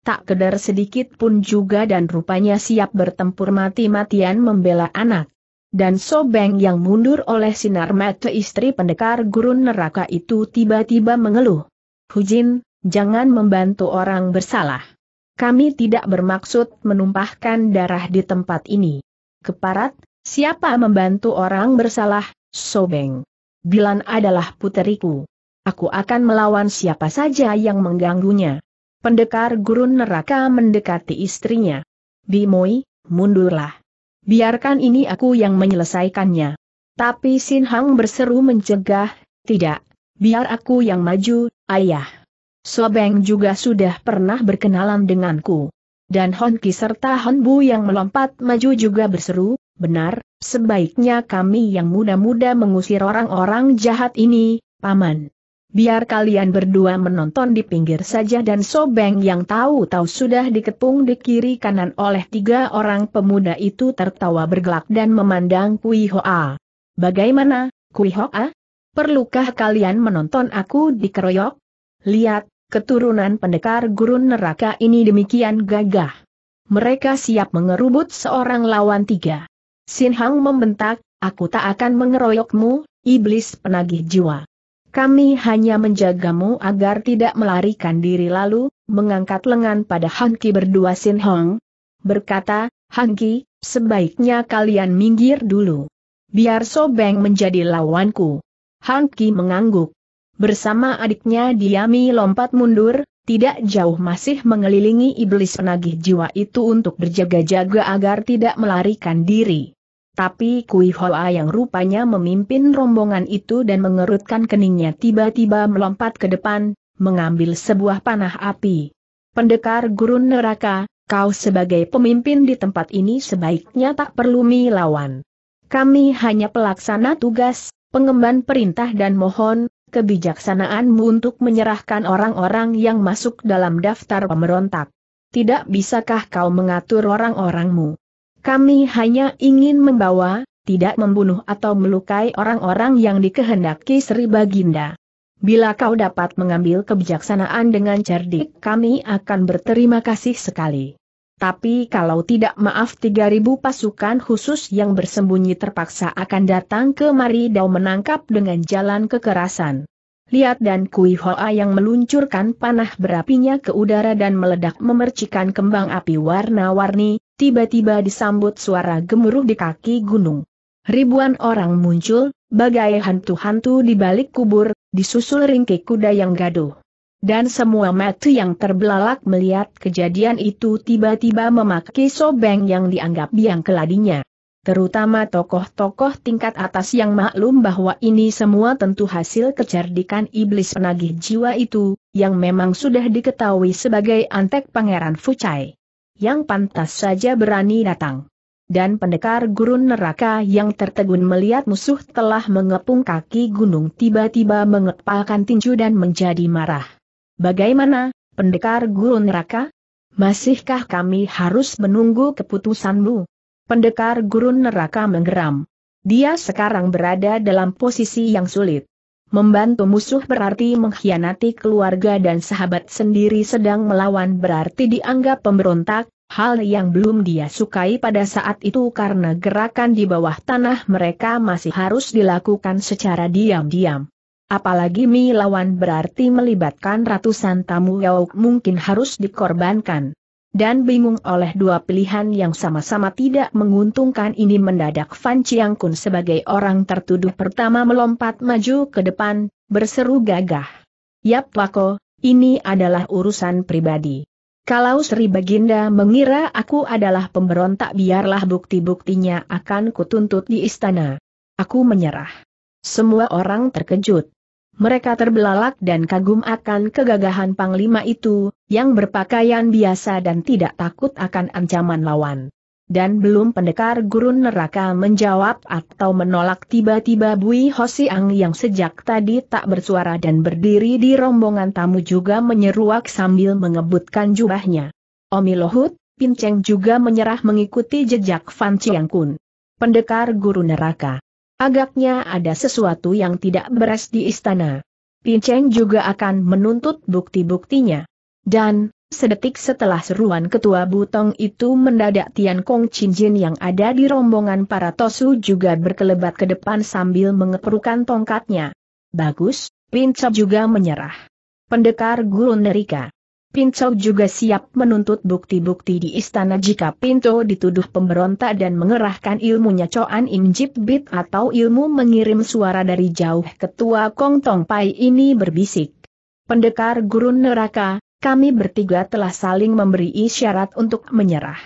Tak kedar sedikit pun juga dan rupanya siap bertempur mati-matian membela anak. Dan Sobeng yang mundur oleh sinar mata istri pendekar gurun neraka itu tiba-tiba mengeluh. Hujin, jangan membantu orang bersalah. Kami tidak bermaksud menumpahkan darah di tempat ini. Keparat, siapa membantu orang bersalah, Sobeng? Bilan adalah puteriku. Aku akan melawan siapa saja yang mengganggunya. Pendekar gurun neraka mendekati istrinya. Bimoy, mundurlah. Biarkan ini aku yang menyelesaikannya. Tapi Sin Hang berseru mencegah, tidak, biar aku yang maju, ayah. Sobeng juga sudah pernah berkenalan denganku. Dan Hon Ki serta Hon Bu yang melompat maju juga berseru, benar, sebaiknya kami yang muda-muda mengusir orang-orang jahat ini, Paman. Biar kalian berdua menonton di pinggir saja dan Sobeng yang tahu-tahu sudah dikepung di kiri kanan oleh tiga orang pemuda itu tertawa bergelak dan memandang Kui Hoa. Bagaimana, Kui Hoa? Perlukah kalian menonton aku dikeroyok? Lihat, keturunan pendekar gurun neraka ini demikian gagah. Mereka siap mengerubut seorang lawan tiga. Sin Hang membentak, aku tak akan mengeroyokmu, iblis penagih jiwa. Kami hanya menjagamu agar tidak melarikan diri lalu, mengangkat lengan pada Hanki berdua Sin Hong. Berkata, Hanki, sebaiknya kalian minggir dulu. Biar Sobeng menjadi lawanku. Hanki mengangguk. Bersama adiknya Diami lompat mundur, tidak jauh masih mengelilingi iblis penagih jiwa itu untuk berjaga-jaga agar tidak melarikan diri. Tapi Kui Hoa yang rupanya memimpin rombongan itu dan mengerutkan keningnya tiba-tiba melompat ke depan, mengambil sebuah panah api. Pendekar gurun neraka, kau sebagai pemimpin di tempat ini sebaiknya tak perlu milawan. Kami hanya pelaksana tugas, pengemban perintah dan mohon, kebijaksanaanmu untuk menyerahkan orang-orang yang masuk dalam daftar pemberontak. Tidak bisakah kau mengatur orang-orangmu? Kami hanya ingin membawa, tidak membunuh atau melukai orang-orang yang dikehendaki Sri Baginda. Bila kau dapat mengambil kebijaksanaan dengan cerdik kami akan berterima kasih sekali. Tapi kalau tidak maaf 3000 pasukan khusus yang bersembunyi terpaksa akan datang ke Maridau menangkap dengan jalan kekerasan. Lihat dan Kui Hoa yang meluncurkan panah berapinya ke udara dan meledak memercikan kembang api warna-warni, tiba-tiba disambut suara gemuruh di kaki gunung. Ribuan orang muncul, bagai hantu-hantu di balik kubur, disusul ringkih kuda yang gaduh. Dan semua mata yang terbelalak melihat kejadian itu tiba-tiba memaki Sobeng yang dianggap biang keladinya. Terutama tokoh-tokoh tingkat atas yang maklum bahwa ini semua tentu hasil kecerdikan iblis penagih jiwa itu, yang memang sudah diketahui sebagai antek Pangeran Fucai. Yang pantas saja berani datang. dan pendekar gurun neraka yang tertegun melihat musuh telah mengepung kaki gunung tiba-tiba mengepalkan tinju dan menjadi marah. Bagaimana, pendekar gurun neraka? Masihkah kami harus menunggu keputusanmu? Pendekar gurun neraka menggeram. Dia sekarang berada dalam posisi yang sulit. Membantu musuh berarti mengkhianati keluarga dan sahabat sendiri sedang melawan berarti dianggap pemberontak, hal yang belum dia sukai pada saat itu karena gerakan di bawah tanah mereka masih harus dilakukan secara diam-diam. Apalagi melawan berarti melibatkan ratusan tamu yang mungkin harus dikorbankan dan bingung oleh dua pilihan yang sama-sama tidak menguntungkan ini mendadak Fan Chiang Kun sebagai orang tertuduh pertama melompat maju ke depan, berseru gagah. Yap Wako, ini adalah urusan pribadi. Kalau Sri Baginda mengira aku adalah pemberontak biarlah bukti-buktinya akan kutuntut di istana. Aku menyerah. Semua orang terkejut. Mereka terbelalak dan kagum akan kegagahan Panglima itu, yang berpakaian biasa dan tidak takut akan ancaman lawan. Dan belum pendekar gurun neraka menjawab atau menolak tiba-tiba Bui Hosiang yang sejak tadi tak bersuara dan berdiri di rombongan tamu juga menyeruak sambil mengebutkan jubahnya. Omi Lohut, Pinceng juga menyerah mengikuti jejak Fan Chiang Kun. Pendekar guru neraka. Agaknya ada sesuatu yang tidak beres di istana. Pinceng juga akan menuntut bukti-buktinya. Dan, sedetik setelah seruan ketua butong itu mendadak Tian Kong Chin yang ada di rombongan para tosu juga berkelebat ke depan sambil mengeperukan tongkatnya. Bagus, Pinceng juga menyerah. Pendekar Gurun Nerika. Pinto juga siap menuntut bukti-bukti di istana jika Pinto dituduh pemberontak dan mengerahkan ilmunya Choan Im Bit atau ilmu mengirim suara dari jauh ketua Kong Tong Pai ini berbisik. Pendekar gurun neraka, kami bertiga telah saling memberi isyarat untuk menyerah.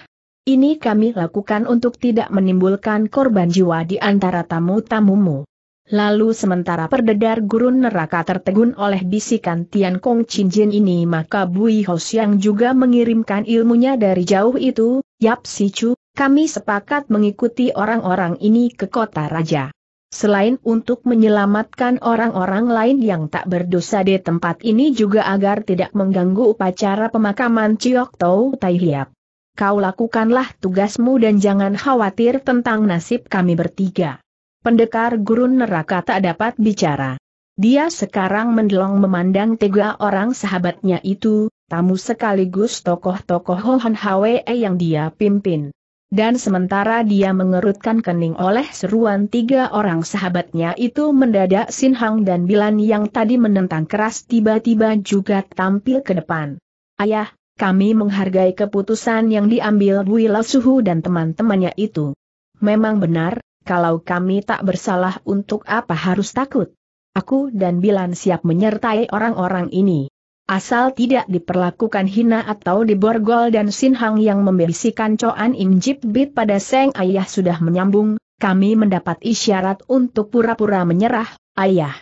Ini kami lakukan untuk tidak menimbulkan korban jiwa di antara tamu-tamumu. Lalu sementara perdedar gurun neraka tertegun oleh bisikan Tian Kong Chin Jin ini maka Bui Hosiang juga mengirimkan ilmunya dari jauh itu, Yap Si Chu, kami sepakat mengikuti orang-orang ini ke kota raja. Selain untuk menyelamatkan orang-orang lain yang tak berdosa di tempat ini juga agar tidak mengganggu upacara pemakaman Chiok Tau Tai Hiap. Kau lakukanlah tugasmu dan jangan khawatir tentang nasib kami bertiga. Pendekar gurun neraka tak dapat bicara. Dia sekarang mendelong memandang tiga orang sahabatnya itu, tamu sekaligus tokoh-tokoh Hohan Hwe yang dia pimpin. Dan sementara dia mengerutkan kening oleh seruan tiga orang sahabatnya itu mendadak Sin Hang dan Bilan yang tadi menentang keras tiba-tiba juga tampil ke depan. Ayah, kami menghargai keputusan yang diambil Wila Suhu dan teman-temannya itu. Memang benar, kalau kami tak bersalah untuk apa harus takut? Aku dan Bilan siap menyertai orang-orang ini. Asal tidak diperlakukan hina atau diborgol dan Sin Hang yang membisikan Choan Im Bit pada Seng Ayah sudah menyambung, kami mendapat isyarat untuk pura-pura menyerah, Ayah.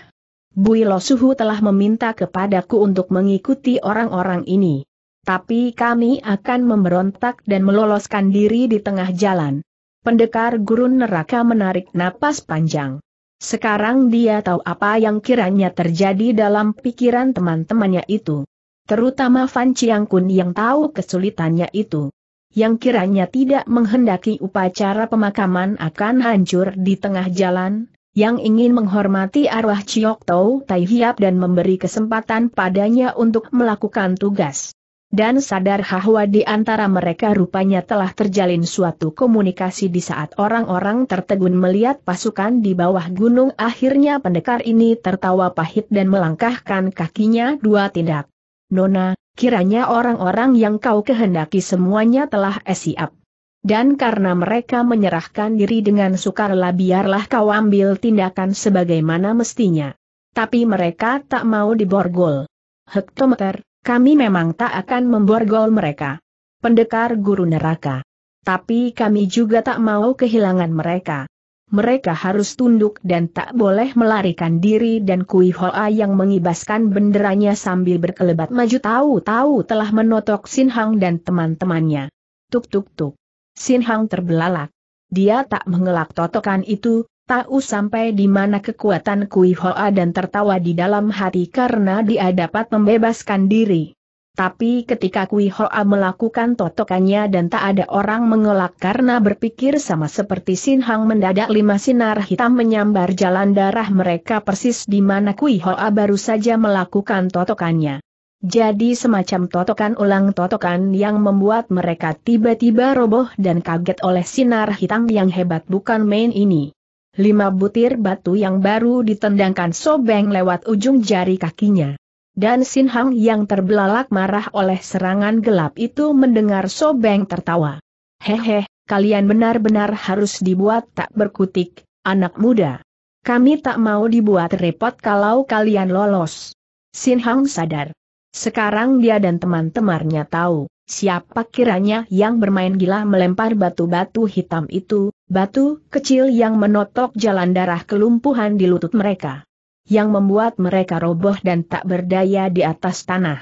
Bui Lo Suhu telah meminta kepadaku untuk mengikuti orang-orang ini. Tapi kami akan memberontak dan meloloskan diri di tengah jalan. Pendekar gurun neraka menarik napas panjang. Sekarang dia tahu apa yang kiranya terjadi dalam pikiran teman-temannya itu. Terutama Fan Chiang Kun yang tahu kesulitannya itu. Yang kiranya tidak menghendaki upacara pemakaman akan hancur di tengah jalan, yang ingin menghormati arwah Chiok Tau Tai Hiap dan memberi kesempatan padanya untuk melakukan tugas dan sadar bahwa di antara mereka rupanya telah terjalin suatu komunikasi di saat orang-orang tertegun melihat pasukan di bawah gunung akhirnya pendekar ini tertawa pahit dan melangkahkan kakinya dua tindak. Nona, kiranya orang-orang yang kau kehendaki semuanya telah siap. Dan karena mereka menyerahkan diri dengan sukarela biarlah kau ambil tindakan sebagaimana mestinya. Tapi mereka tak mau diborgol. Hektometer, kami memang tak akan memborgol mereka. Pendekar guru neraka. Tapi kami juga tak mau kehilangan mereka. Mereka harus tunduk dan tak boleh melarikan diri dan Kui Hoa yang mengibaskan benderanya sambil berkelebat maju tahu-tahu telah menotok Sin Hang dan teman-temannya. Tuk tuk tuk. Sin Hang terbelalak. dia tak mengelak totokan itu, tahu sampai di mana kekuatan Kui Hoa dan tertawa di dalam hati karena dia dapat membebaskan diri. Tapi ketika Kui Hoa melakukan totokannya dan tak ada orang mengelak karena berpikir sama seperti Sin Hang mendadak lima sinar hitam menyambar jalan darah mereka persis di mana Kui Hoa baru saja melakukan totokannya. Jadi semacam totokan ulang totokan yang membuat mereka tiba-tiba roboh dan kaget oleh sinar hitam yang hebat bukan main ini. Lima butir batu yang baru ditendangkan Sobeng lewat ujung jari kakinya. Dan Sin Hang yang terbelalak marah oleh serangan gelap itu mendengar Sobeng tertawa. Hehe, kalian benar-benar harus dibuat tak berkutik, anak muda. Kami tak mau dibuat repot kalau kalian lolos. Sin Hang sadar. Sekarang dia dan teman-temannya tahu, siapa kiranya yang bermain gila melempar batu-batu hitam itu, batu kecil yang menotok jalan darah kelumpuhan di lutut mereka. Yang membuat mereka roboh dan tak berdaya di atas tanah.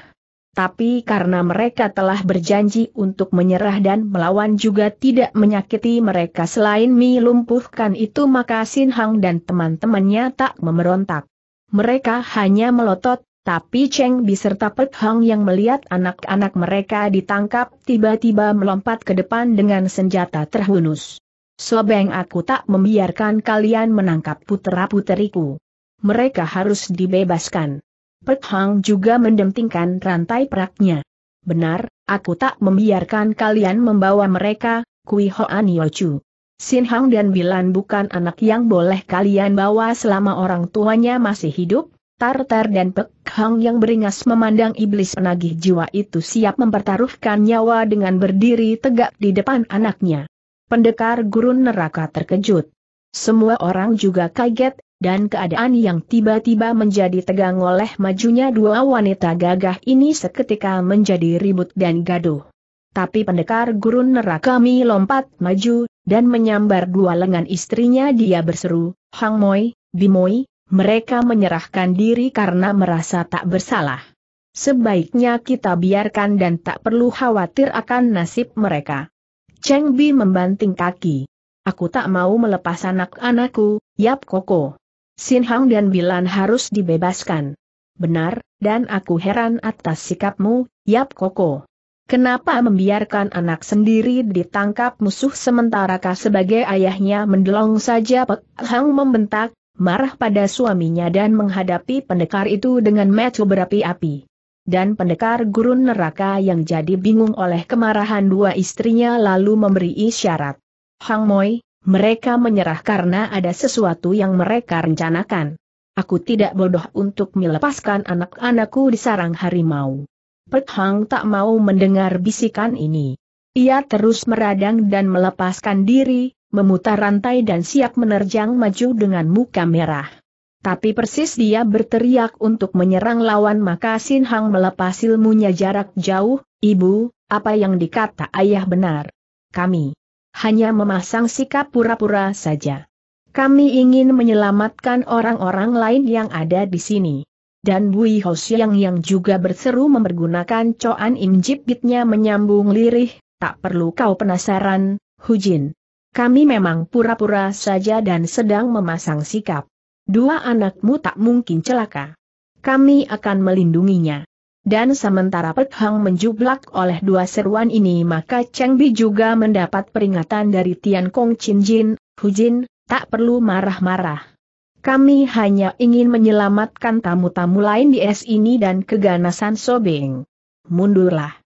Tapi karena mereka telah berjanji untuk menyerah dan melawan juga tidak menyakiti mereka selain melumpuhkan itu maka Sin Hang dan teman-temannya tak memberontak. Mereka hanya melotot tapi Cheng Bi serta Pek Hang yang melihat anak-anak mereka ditangkap tiba-tiba melompat ke depan dengan senjata terhunus. Sobeng aku tak membiarkan kalian menangkap putera-puteriku. Mereka harus dibebaskan. Pek Hang juga mendentingkan rantai peraknya. Benar, aku tak membiarkan kalian membawa mereka, Kui Hoan Yochu. Sin Hang dan Bilan bukan anak yang boleh kalian bawa selama orang tuanya masih hidup, Tartar dan Pek Hang yang beringas memandang iblis penagih jiwa itu siap mempertaruhkan nyawa dengan berdiri tegak di depan anaknya. Pendekar gurun neraka terkejut. Semua orang juga kaget, dan keadaan yang tiba-tiba menjadi tegang oleh majunya dua wanita gagah ini seketika menjadi ribut dan gaduh. Tapi pendekar gurun neraka mi lompat maju, dan menyambar dua lengan istrinya dia berseru, Hang Moi, Bimoi, mereka menyerahkan diri karena merasa tak bersalah. Sebaiknya kita biarkan dan tak perlu khawatir akan nasib mereka. Cheng Bi membanting kaki. Aku tak mau melepas anak-anakku, Yap Koko. Sin Hang dan Bilan harus dibebaskan. Benar, dan aku heran atas sikapmu, Yap Koko. Kenapa membiarkan anak sendiri ditangkap musuh sementara kau sebagai ayahnya mendelong saja Pek Hang membentak, marah pada suaminya dan menghadapi pendekar itu dengan metu berapi-api. Dan pendekar gurun neraka yang jadi bingung oleh kemarahan dua istrinya lalu memberi isyarat. Hang Moi, mereka menyerah karena ada sesuatu yang mereka rencanakan. Aku tidak bodoh untuk melepaskan anak-anakku di sarang harimau. Pek Hang tak mau mendengar bisikan ini. Ia terus meradang dan melepaskan diri, memutar rantai dan siap menerjang maju dengan muka merah. Tapi persis dia berteriak untuk menyerang lawan maka Sin Hang melepas ilmunya jarak jauh, Ibu, apa yang dikata ayah benar. Kami hanya memasang sikap pura-pura saja. Kami ingin menyelamatkan orang-orang lain yang ada di sini. Dan Bui Hosiang yang juga berseru mempergunakan Coan Im Jipitnya menyambung lirih, tak perlu kau penasaran, Hujin. Kami memang pura-pura saja dan sedang memasang sikap. Dua anakmu tak mungkin celaka. Kami akan melindunginya. Dan sementara Pek Hang menjublak oleh dua seruan ini maka Cheng Bi juga mendapat peringatan dari Tian Kong Chin Jin, Hujin, tak perlu marah-marah. Kami hanya ingin menyelamatkan tamu-tamu lain di es ini dan keganasan Sobeng. Mundurlah.